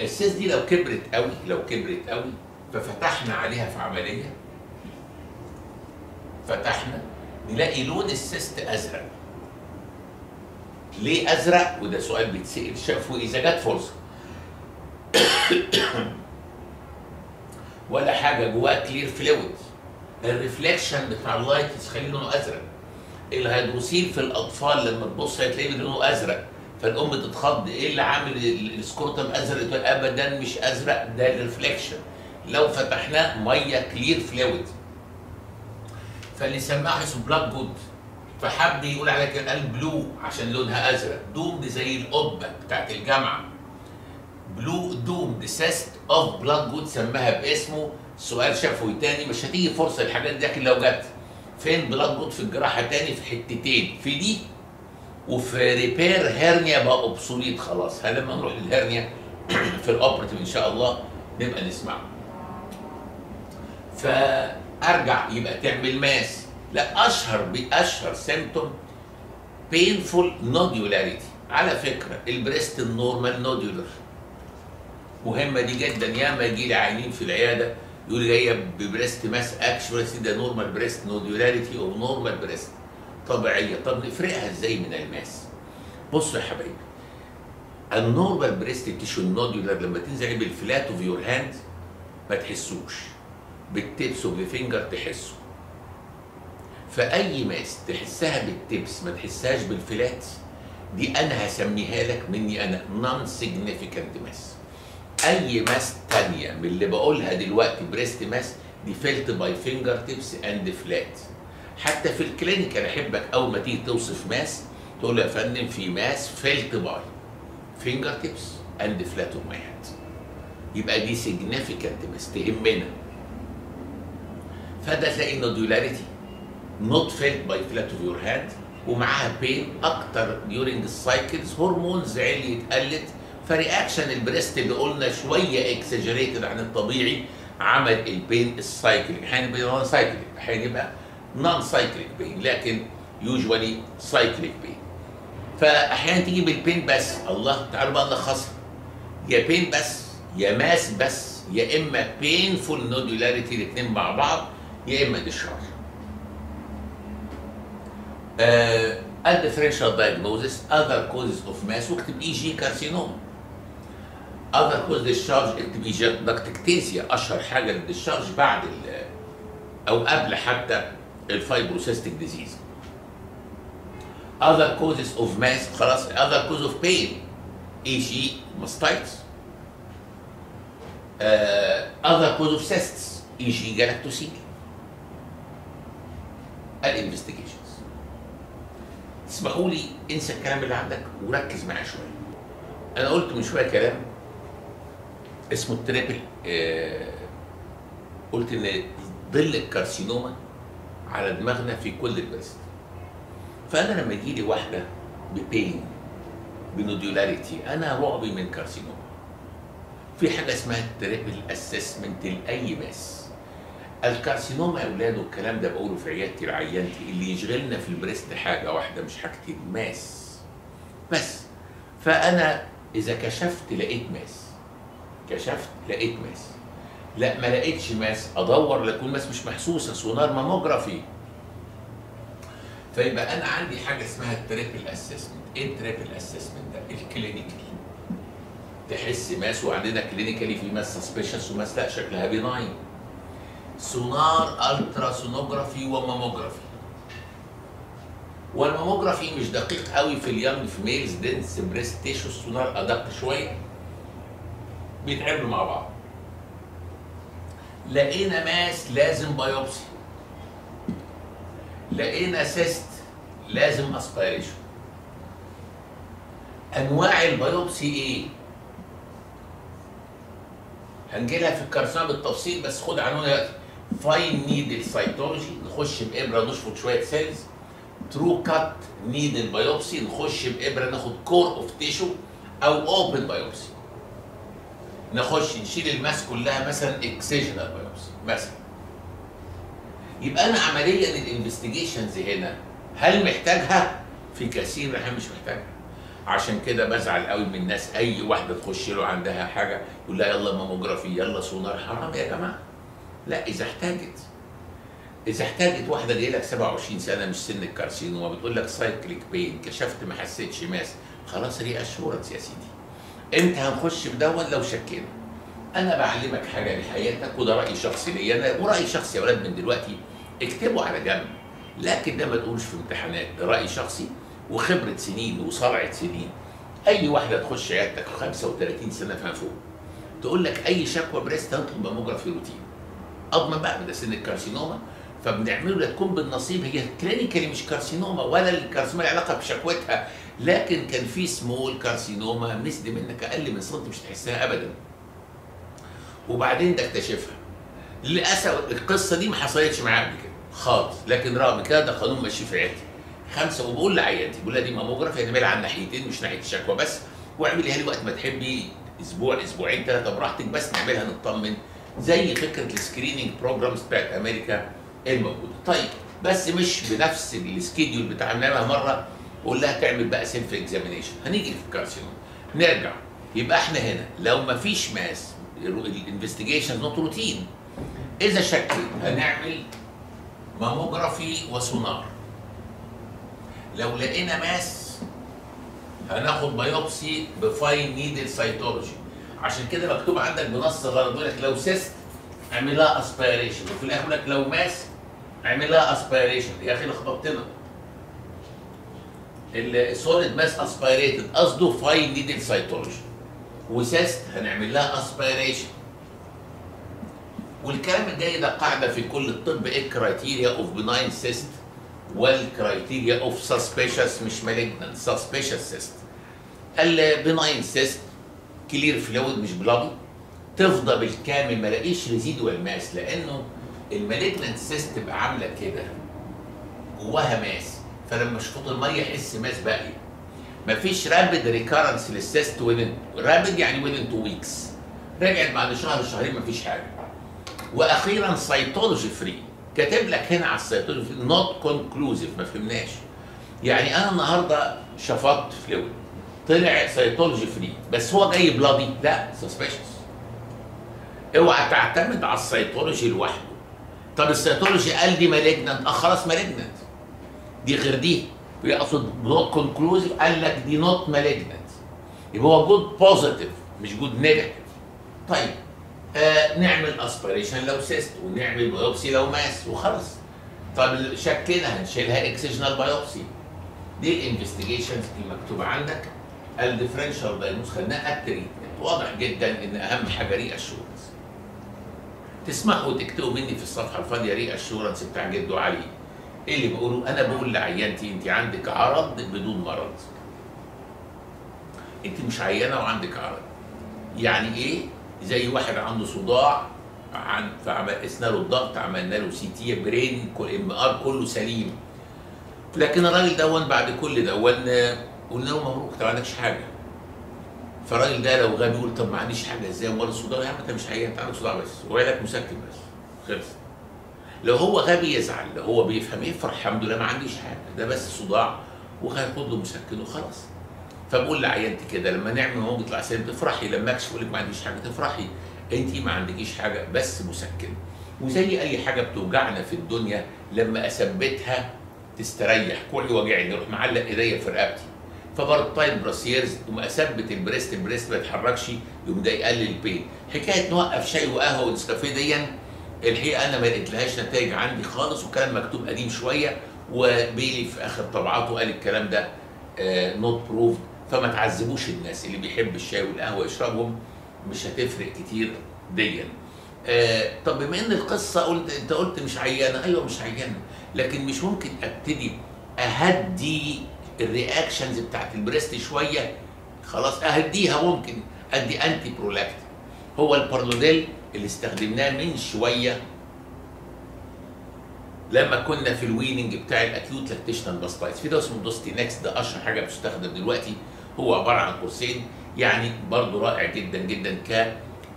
ال cyst دي لو كبرت قوي لو كبرت قوي ففتحنا عليها في عملية. فتحنا. نلاقي لون ال cyst أزرق. ليه أزرق؟ وده سؤال بيتسأل. شافوا إذا جت فرصة. ولا حاجة جواها clear fluid ال reflection بتاع ال light يخلي لونه أزرق. ال hydrocele في الأطفال لما تبص هتلاقيه لونه أزرق. فالأم تتخض إيه اللي عامل ال- ال scrotum ازرق ابدا مش أزرق ده ال reflection لو فتحناه مية clear fluid فاللي سماها اسمه Bloodgood فحب يقول عليها كده قال blue عشان لونها أزرق. dome دي زي القبه بتاعت الجامعة. blue dome دي cyst of Bloodgood سماها باسمه. سؤال شفوي تاني مش هتيجي فرصة الحاجات دي لكن لو جت فين Bloodgood في الجراحة تاني في حتتين. في دي وفي repair hernia بقى obsolete خلاص. لما نروح لل hernia في ال operative إن شاء الله نبقى نسمعه. فارجع يبقى تعمل mass لا اشهر بأشهر symptom painful nodularity على فكرة ال breast ال normal nodular مهمة دي جدا. ياما يجي لي عيانين في العيادة يقول لي جاية ب breast mass actually ده normal breast nodularity أو normal breast طبيعية. طب نفرقها إزاي من ال mass؟ بصوا يا حبايبي ال normal breast tissue ال nodular لما تنزل بال flat of your hand ما تحسوش. بال tips وبال finger تحسه. فأي mass تحسها بال tips ما تحسهاش بال flat دي أنا هسميها لك مني أنا non-significant mass أي mass تانية من اللي بقولها دلوقتي breast mass دي felt by finger tips and flat حتى في ال clinic أنا أحبك أول ما تيجي توصف mass تقول يا فندم في mass felt by finger tips and flat hand يبقى دي significant mass تهمنا. فده تلاقي ال nodularity not felt by flat of your hand ومعاها pain أكتر during ال cycles hormones عليت قلت ف reaction ال breast اللي قلنا شوية exaggerated عن الطبيعي عمل ال pain ال cyclic أحيانا يبقى non-cyclic أحيانا يبقى non-cyclic pain لكن usually cyclic pain فأحيانا تيجي بال pain بس. الله تعالوا بقى نلخصها. يا pain بس يا mass بس يا إما painful nodularity الاثنين مع بعض. يا اما discharge uh, differential diagnosis other causes of mass واكتب e.g. carcinoma other causes discharge اكتب e.g. duct ectasia أشهر حاجة لل discharge بعد أو قبل حتى ال fibrocystic disease other causes of mass خلاص other cause of pain e.g. mastitis uh, other cause of cysts e.g. ال investigations. اسمحوا لي انسى الكلام اللي عندك وركز معايا شوية. أنا قلت من شوية كلام اسمه ال triple آه قلت إن ظل ال carcinoma على دماغنا في كل ال breast فأنا لما يجي لي واحدة ببين ب nodularity أنا رعبي من carcinoma. في حاجة اسمها ال triple assessment لاي mass ال carcinoma يا أولاد والكلام ده بقوله في عيادتي لعيانتي اللي يشغلنا في ال breast حاجة واحدة مش حاجتين mass. بس فأنا إذا كشفت لقيت mass. كشفت لقيت mass. لا ما لقيتش mass. أدور لكون mass مش محسوسه سونار mammography فيبقى أنا عندي حاجة اسمها ال triple assessment إيه ال triple assessment ده؟ ال clinical. تحس mass وعندنا clinically في mass suspicious و mass لا شكلها benign سونار ultrasonography و mammography وال mammography مش دقيق قوي في ال young females dense breast tissue السونار ادق شوية. بيتعملوا مع بعض. لقينا mass لازم biopsy لقينا cyst لازم aspiration أنواع ال biopsy إيه؟ هنجيلها في ال carcinoma بالتفصيل بس خد عنوان fine needle cytology نخش بابره نشفط شوية cells tru-cut needle biopsy نخش بابره ناخد core of tissue أو اوبن بايوبسي نخش نشيل ال mass كلها مثلا excisional biopsy مثلا. يبقى أنا عمليا ال investigations هنا. هل محتاجها؟ في كثير الاحيان مش محتاجها. عشان كده بزعل قوي من الناس. أي واحدة تخش له عندها حاجة يقول لها يلا mammography يلا سونار. حرام يا جماعة. لا إذا احتاجت. إذا احتاجت واحدة جاية لك 27 سنة مش سن ال carcinoma بتقول لك cyclic pain كشفت ما حسيتش mass. خلاص reassurance يا سيدي. أنت هنخش دوت لو شكينا. أنا بعلمك حاجة لحياتك وده رأي شخصي ليا أنا ورأي شخصي يا ولاد من دلوقتي. اكتبه على جنب. لكن ده ما تقولش في امتحانات. ده رأي شخصي وخبرة سنين وصرعة سنين. أي واحدة تخش عيادتك 35 سنة فيما فوق تقول لك أي شكوى breast هنطلب mammography routine. اضمن بقى ده سن ال carcinoma فبنعمله لا تكون بالنصيب. هي clinically مش carcinoma ولا ال carcinoma لها علاقة بشكوتها لكن كان في small carcinoma مثل منك أقل من سنتي مش هتحسها ابدا. وبعدين ده اكتشفها للأسف القصة دي ما حصلتش معايا قبل كده خالص لكن رغم كده ده قانون ماشي في عيادتي خمسة وبقول لعيادتي بقول لها دي mammography هنعملها على الناحيتين مش ناحية الشكوى بس واعمليها لي وقت ما تحبي أسبوع أسبوعين ثلاثة براحتك بس نعملها نطمن. زي فكرة ال screening programs بتاعت أمريكا الموجودة. طيب بس مش بنفس ال schedule بتاع نعملها مرة قول لها تعمل بقى self examination هنيجي في ال carcinoma نرجع. يبقى إحنا هنا. لو ما فيش mass ال investigation not routine إذا شكيت هنعمل mammography وسونار لو لقينا mass هناخد biopsy ب fine needle cytology عشان كده مكتوب عندك بنص غلط يقول لك لو cyst اعمل لها aspiration وفي الآخر لك لو mass اعمل لها aspiration يا أخي لخبطتنا ال solid mass aspirated قصده fine needle cytology و cyst هنعمل لها aspiration والكلام الجاي ده قاعدة في كل الطب إيه criteria of benign cyst وال criteria of suspicious مش malignant suspicious cyst ال benign cyst clear fluid مش bloody تفضى بالكامل ما لاقيش residual mass لأنه ال malignant cyst تبقى عاملة كده جواها mass. فلما شفط المية يحس mass باقيه مفيش rapid recurrence لل cyst within rapid يعني within 2 weeks رجعت بعد شهر شهرين مفيش حاجة. وأخيرا cytology free كاتب لك هنا على ال cytology not conclusive ما فهمناش. يعني أنا النهارده شفطت fluid طلع cytology free بس هو جاي bloody لا suspicious اوعى تعتمد على ال cytology لوحده. طب ال cytology قال دي malignant آه خلاص malignant دي غير دي. يقصد not conclusive قال لك دي not malignant يبقى هو good positive مش good negative طيب آه نعمل aspiration لو cyst ونعمل biopsy لو mass وخلاص. طب شكلنا هنشيلها excisional biopsy دي ال investigations المكتوبه عندك. ال differential diagnosis خدناها ال treatment واضح جدا إن أهم حاجة reassurance تسمعوا وتكتبوا مني في الصفحة الفاضية reassurance بتاع جدو علي. إيه اللي بقوله؟ أنا بقول لعيانتي انت عندك عرض بدون مرض. انت مش عيانة وعندك عرض. يعني إيه؟ زي واحد عنده صداع عن فعمل قسنا له الضغط عملنا له CT brain MR كله سليم. لكن الراجل دون بعد كل دون قلنا له مبروك انت ما عندكش حاجة. فالراجل ده لو غبي يقول طب ما عنديش حاجة إزاي؟ امال الصداع يا عم أنت مش عيان أنت عندك صداع بس وعلاج مسكن بس خلص. لو هو غبي يزعل لو هو بيفهم يفرح الحمد لله ما عنديش حاجة ده بس صداع. وهاخد له مسكن وخلاص فبقول لعيانتي كده لما نعمل موجة العسل تفرحي. لما اكشف أقول لك ما عنديش حاجة تفرحي. انت ما عندكيش حاجة بس مسكن. وزي أي حاجة بتوجعنا في الدنيا لما أثبتها تستريح. كوعي وجعني يروح معلق إيديا في رقبتي. فبرضه tight brassieres يقوم اثبت ال breast ال breast ما يتحركش يقوم ده يقلل ال pain حكاية نوقف شاي وقهوة ونسكافيه دي الحقيقة أنا ما لقيتلهاش نتائج عندي خالص وكلام مكتوب قديم شوية وبيلي في آخر طبعاته قال الكلام ده not proved فما تعذبوش الناس اللي بيحب الشاي والقهوة يشربهم مش هتفرق كتير ديا. آه طب بما إن القصة قلت أنت قلت مش عيانة. أيوه مش عيانة. لكن مش ممكن أبتدي أهدي ال reactions بتاعت ال breast شوية خلاص أهديها ممكن. أدي anti prolactin هو ال Parlodel اللي استخدمناه من شوية. لما كنا في ال weaning بتاع ال acute lactational mastitis في ده اسمه Dostinex ده أشهر حاجة بتستخدم دلوقتي. هو عبارة عن قرصين يعني برضه رائع جدا جدا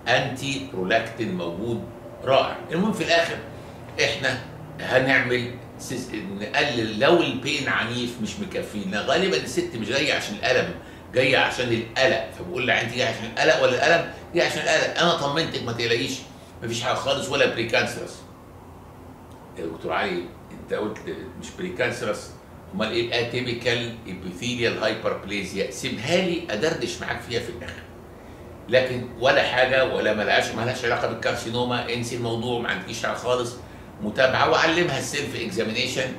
ك anti prolactin موجود رائع. المهم في الآخر إحنا هنعمل. نقلل لو ال pain عنيف مش مكفينا غالبا الست مش جاية عشان الألم جاية عشان القلق. فبقول لها أنت جاية عشان القلق ولا الألم؟ جاية عشان القلق. أنا طمنتك ما تقلقيش مفيش حاجة خالص ولا precancerous يا دكتور علي أنت قلت مش precancerous أمال إيه؟ ال atypical epithelial hyperplasia سيبها لي أدردش معاك فيها في الآخر. لكن ولا حاجة ولا ملهاش مالهاش علاقة بال carcinoma انسي الموضوع ما عندكيش حاجة خالص. متابعة وعلمها ال self examination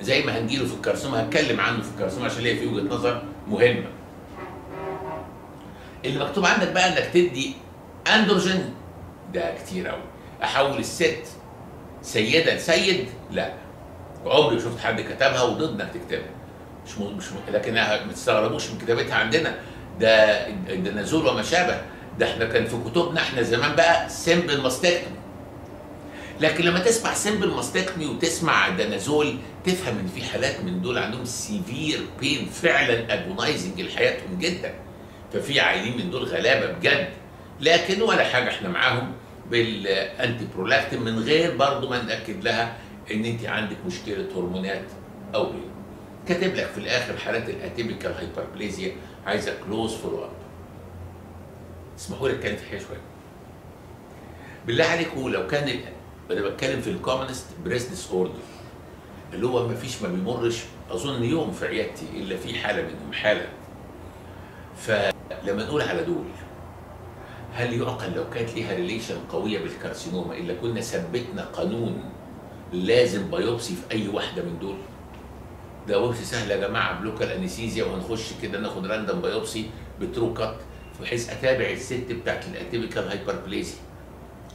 زي ما هنجيله في ال carcinoma هتكلم عنه في ال carcinoma عشان ليا فيه وجهة نظر مهمة. اللي مكتوب عندك بقى إنك تدي اندروجين ده كتير قوي أحول الست سيدة لسيد لا. عمري شفت حد كتبها وضد إنك تكتبها. مش. مش م... لكنها ما تستغربوش من كتابتها عندنا. ده danazol وما شابه. ده إحنا كان في كتبنا إحنا زمان بقى simple mastectomy لكن لما تسمع simple mastectomy وتسمع danazol تفهم إن في حالات من دول عندهم severe pain فعلا agonizing لحياتهم جدا ففي عيانين من دول غلابة بجد لكن ولا حاجة إحنا معاهم بال anti prolactin من غير برضه ما نأكد لها إن أنت عندك مشكلة هرمونات أو غيره. كاتب لك في الآخر حالات ال atypical hyperplasia عايزة close follow up. اسمحوا لي أتكلم في حاجة شوية. بالله عليكم لو كان أنا بتكلم في ال commonest breast disorder اللي هو ما فيش ما بيمرش أظن يوم في عيادتي إلا في حالة منهم حالة. فلما نقول على دول هل يعقل لو كانت ليها relation قوية بال carcinoma إلا كنا ثبتنا قانون لازم biopsy في أي واحدة من دول؟ ده biopsy سهل يا جماعة ب local anesthesia وهنخش كده ناخد random biopsy ب Tru-Cut بحيث أتابع الست بتاعت ال atypical hyperplasia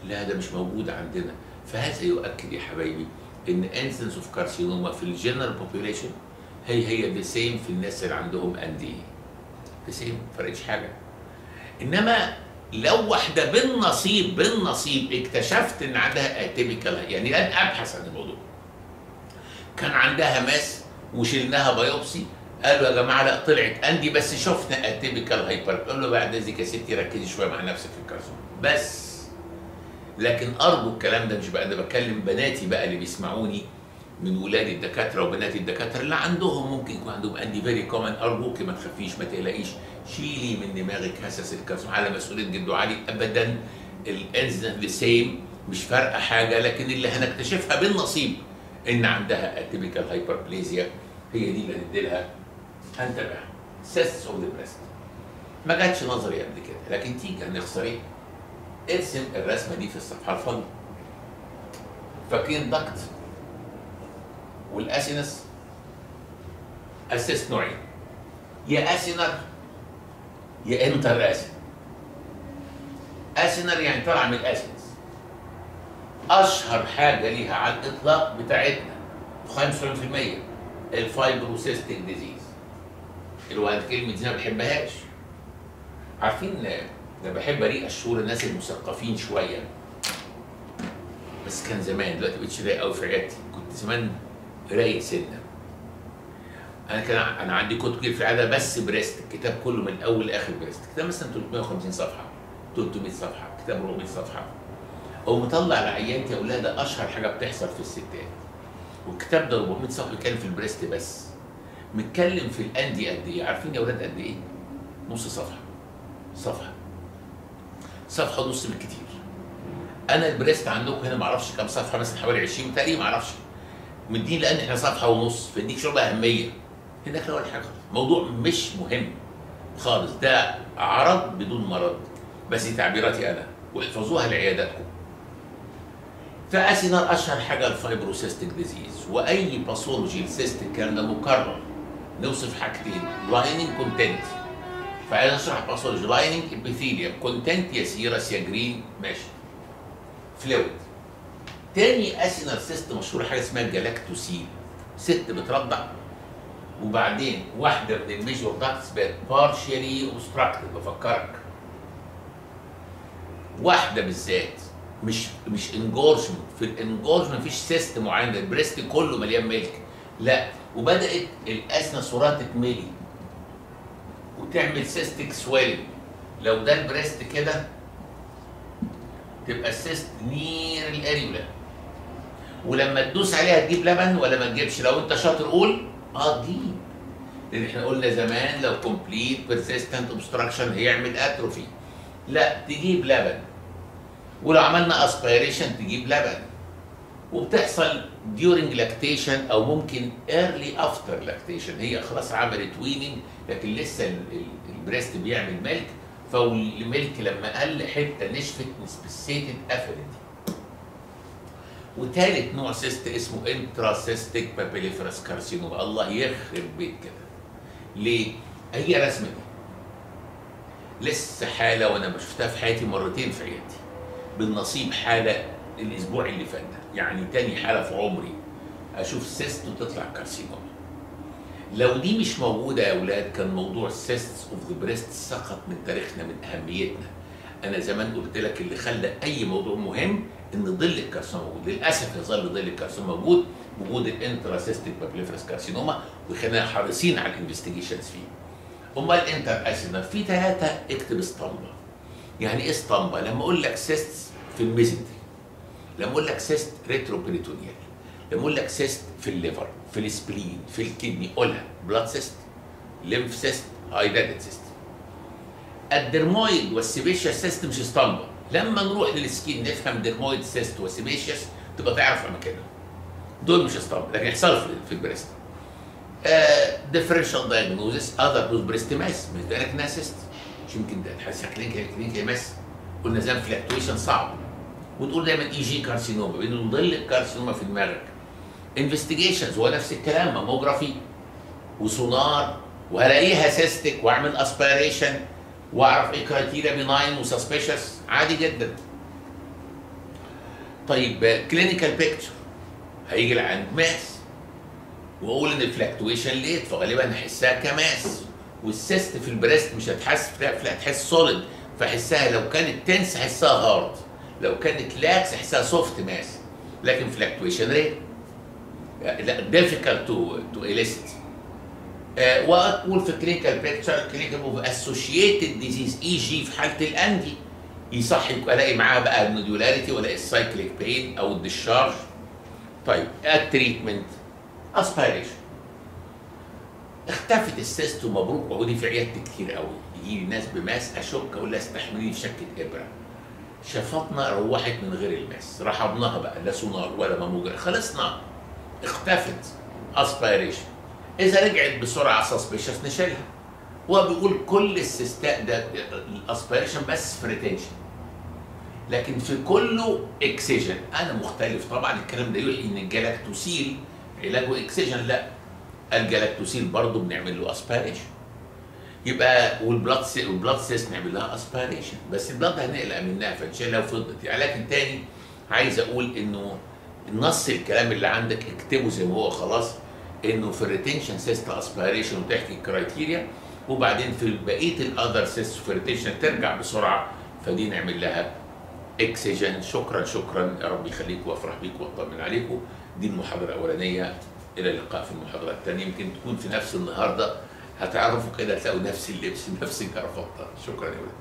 لا ده مش موجود عندنا. فهذا يؤكد يا حبايبي إن incidence of carcinoma في ال general population هي هي the same في الناس اللي عندهم ANDI the same فرقش حاجة. إنما لو واحدة بالنصيب بالنصيب اكتشفت إن عندها atypical يعني لن أبحث عن الموضوع. كان عندها mass وشلناها biopsy قالوا يا جماعة لا طلعت ANDI بس شفنا atypical hyper قال له بعد اذنك يا ستي ركزي شوية مع نفسك في ال carcinoma بس. لكن أرجو الكلام ده مش بقى أنا بكلم بناتي بقى اللي بيسمعوني من ولاد الدكاترة وبنات الدكاترة اللي عندهم ممكن يكون عندهم ANDI very common أرجوك ما تخافيش ما تقلقيش. شيلي من دماغك هسس ال carcinoma على مسؤولية جدو علي ابدا ال incidence same مش فارقة حاجة لكن اللي هنكتشفها بالنصيب إن عندها atypical hyperplasia هي دي اللي ندي لها. هنتابعها. cysts of the breast ما جاتش نظري قبل كده لكن تيجي هنخسر إيه؟ ارسم الرسمة دي في الصفحة الفاضية. فاكرين duct وال acinus cysts نوعين. يا acinar يا inter acin acinar يعني طالعة من ال acinus. أشهر حاجة ليها على الإطلاق بتاعتنا 75% ال fibrocystic disease هو كلمة دي ما بحبهاش. عارفين أنا بحب أريق الشهور الناس المثقفين شوية. بس كان زمان دلوقتي مبقتش رايق قوي في عيادتي كنت زمان رايق سنة. أنا كان أنا عندي كتب كتير في العياده بس breast الكتاب كله من أول لآخر breast كتاب مثلا 350 صفحة 300 صفحة كتاب 400 صفحة. هو مطلع لعيانتي أقول لها ده أشهر حاجة بتحصل في الستات. والكتاب ده 400 صفحة بيتكلم في البريست بس. متكلم في الاندي قد إيه؟ عارفين يا أولاد قد إيه؟ نص صفحة. صفحة. صفحة ونص بالكتير. أنا البريست عندكم هنا ما أعرفش كام صفحة مثلا حوالي 20 تقريبا ما أعرفش. مدين لأن إحنا صفحة ونص فيديك شغل أهمية. هناك لا ولا حاجة موضوع مش مهم خالص. ده عرض بدون مرض. بس دي تعبيراتي أنا. واحفظوها لعياداتكم ف acinar أشهر حاجة ال fibrocystic disease. وأي pathology ال cyst الكلام ده مكرر. نوصف حاجتين. lining content فعايز اشرح pathology lining epithelium content يا serous يا green ماشي. fluid تاني acinar cyst مشهور حاجة اسمها ال galactocele ست بترضع وبعدين واحدة من ال major ducts بقت partially obstructed بفكرك. واحدة بالذات. مش مش engorgement في ال engorgement مفيش cyst معين. ال breast كله مليان milk لا. وبدأت الاسنسورات تتملي. وتعمل cystic swelling لو ده ال breast كده تبقى ال cyst near ال areola ولما تدوس عليها تجيب لبن ولا ما تجيبش؟ لو انت شاطر قول. آه تجيب. لأن إحنا قلنا زمان لو complete persistent obstruction هيعمل atrophy لا تجيب لبن. ولو عملنا aspiration تجيب لبن. وبتحصل during lactation أو ممكن early after lactation. هي خلاص عملت weaning لكن لسه ال- ال- ال breast بيعمل milk فال milk لما قل حتة نشفت inspissated قفلت وتالت نوع cyst اسمه intracystic papilliferous carcinoma الله يخرب بيت كده. ليه؟ هي رسمة لسه حالة وأنا شفتها في حياتي مرتين في عيادتي بالنصيب حالة الأسبوع اللي فات ده. يعني تاني حالة في عمري أشوف cyst وتطلع carcinoma. لو دي مش موجودة يا أولاد كان موضوع ال cyst of the breast سقط من تاريخنا من أهميتنا. أنا زمان قلت لك اللي خلى أي موضوع مهم إن ظل ال carcinoma موجود. للأسف يظل ظل ال carcinoma موجود وجود ال intracystic papilliferous carcinoma وخلينا حريصين على ال investigations فيه. أمال ال inter acinar في ثلاثة اكتب اسطمبة. يعني إيه اسطمبة؟ لما أقول لك cyst في ال mesentery لما أقول لك cyst retroperitoneal لما أقول لك cyst في ال liver في ال spleen في ال kidney قولها blood cyst lymph cyst hydatid cyst ال dermoid وال sebaceous cyst مش اسطمبه لما نروح لل skin نفهم dermoid cyst و sebaceous تبقى تعرف اماكنهم دول مش اسطمبه لكن يحصلوا في ال breast. differential diagnosis other causes breast mass مش بالك انها مش يمكن ده تحس clinical clinical mass قلنا زمان fluctuation صعب. وتقول دايما e.g. carcinoma بين ظل ال carcinoma في دماغك. investigations هو نفس الكلام mammography وسونار وهلاقيها cystic وأعمل aspiration وأعرف إيه criteria benign و suspicious عادي جدا. طيب clinical picture هيجي عند mass وأقول إن ال fluctuation late فغالبا هحسها ك mass. وال cyst في ال breast مش هتحس هتحس solid فاحسها لو كانت tense احسها hard لو كانت lax احسها soft mass لكن fluctuation late لا to to elicit. آه وأقول في clinical picture clinical of associated disease e.g. في حالة ال ANDI يصح يبقى ألاقي معاها بقى ال nodularity ولا ال cyclic pain أو ال discharge طيب ال treatment aspiration اختفت ال cyst ومبروك وعودي في عيادتي كتير قوي. يجي لي ناس ب mass أشك أقول لها استحمليني في شكة إبرة. شفطنا روحت من غير ال mass رحضناها بقى لا سونار ولا ماموجرا خلصنا. اختفت. aspiration إذا رجعت بسرعة suspicious نشيلها. هو بيقول كل ال cyst ات ده ال aspiration بس في retention لكن في كله excision أنا مختلف. طبعا الكلام ده يوحي إن ال galactocele علاجه excision لا. ال galactocele برضه بنعمل له aspiration يبقى وال blood cy وال blood cyst نعمل لها aspiration بس ال blood هنقلق منها فنشيلها وفضت يعني لكن تاني عايز أقول إنه نص الكلام اللي عندك اكتبه زي ما هو خلاص إنه في ال retention cyst aspiration وتحكي ال criteria وبعدين في بقية ال other cyst في ال retention ترجع بسرعة فدي نعمل لها excision شكرا شكرا. يا رب يخليكم وأفرح بيكم وأطمن عليكم دي المحاضرة الأولانية. إلى اللقاء في المحاضرة الثانية يمكن تكون في نفس النهارده. هتعرفوا كده تلاقوا نفس اللبس نفس الجرافطه شكرا يا ولد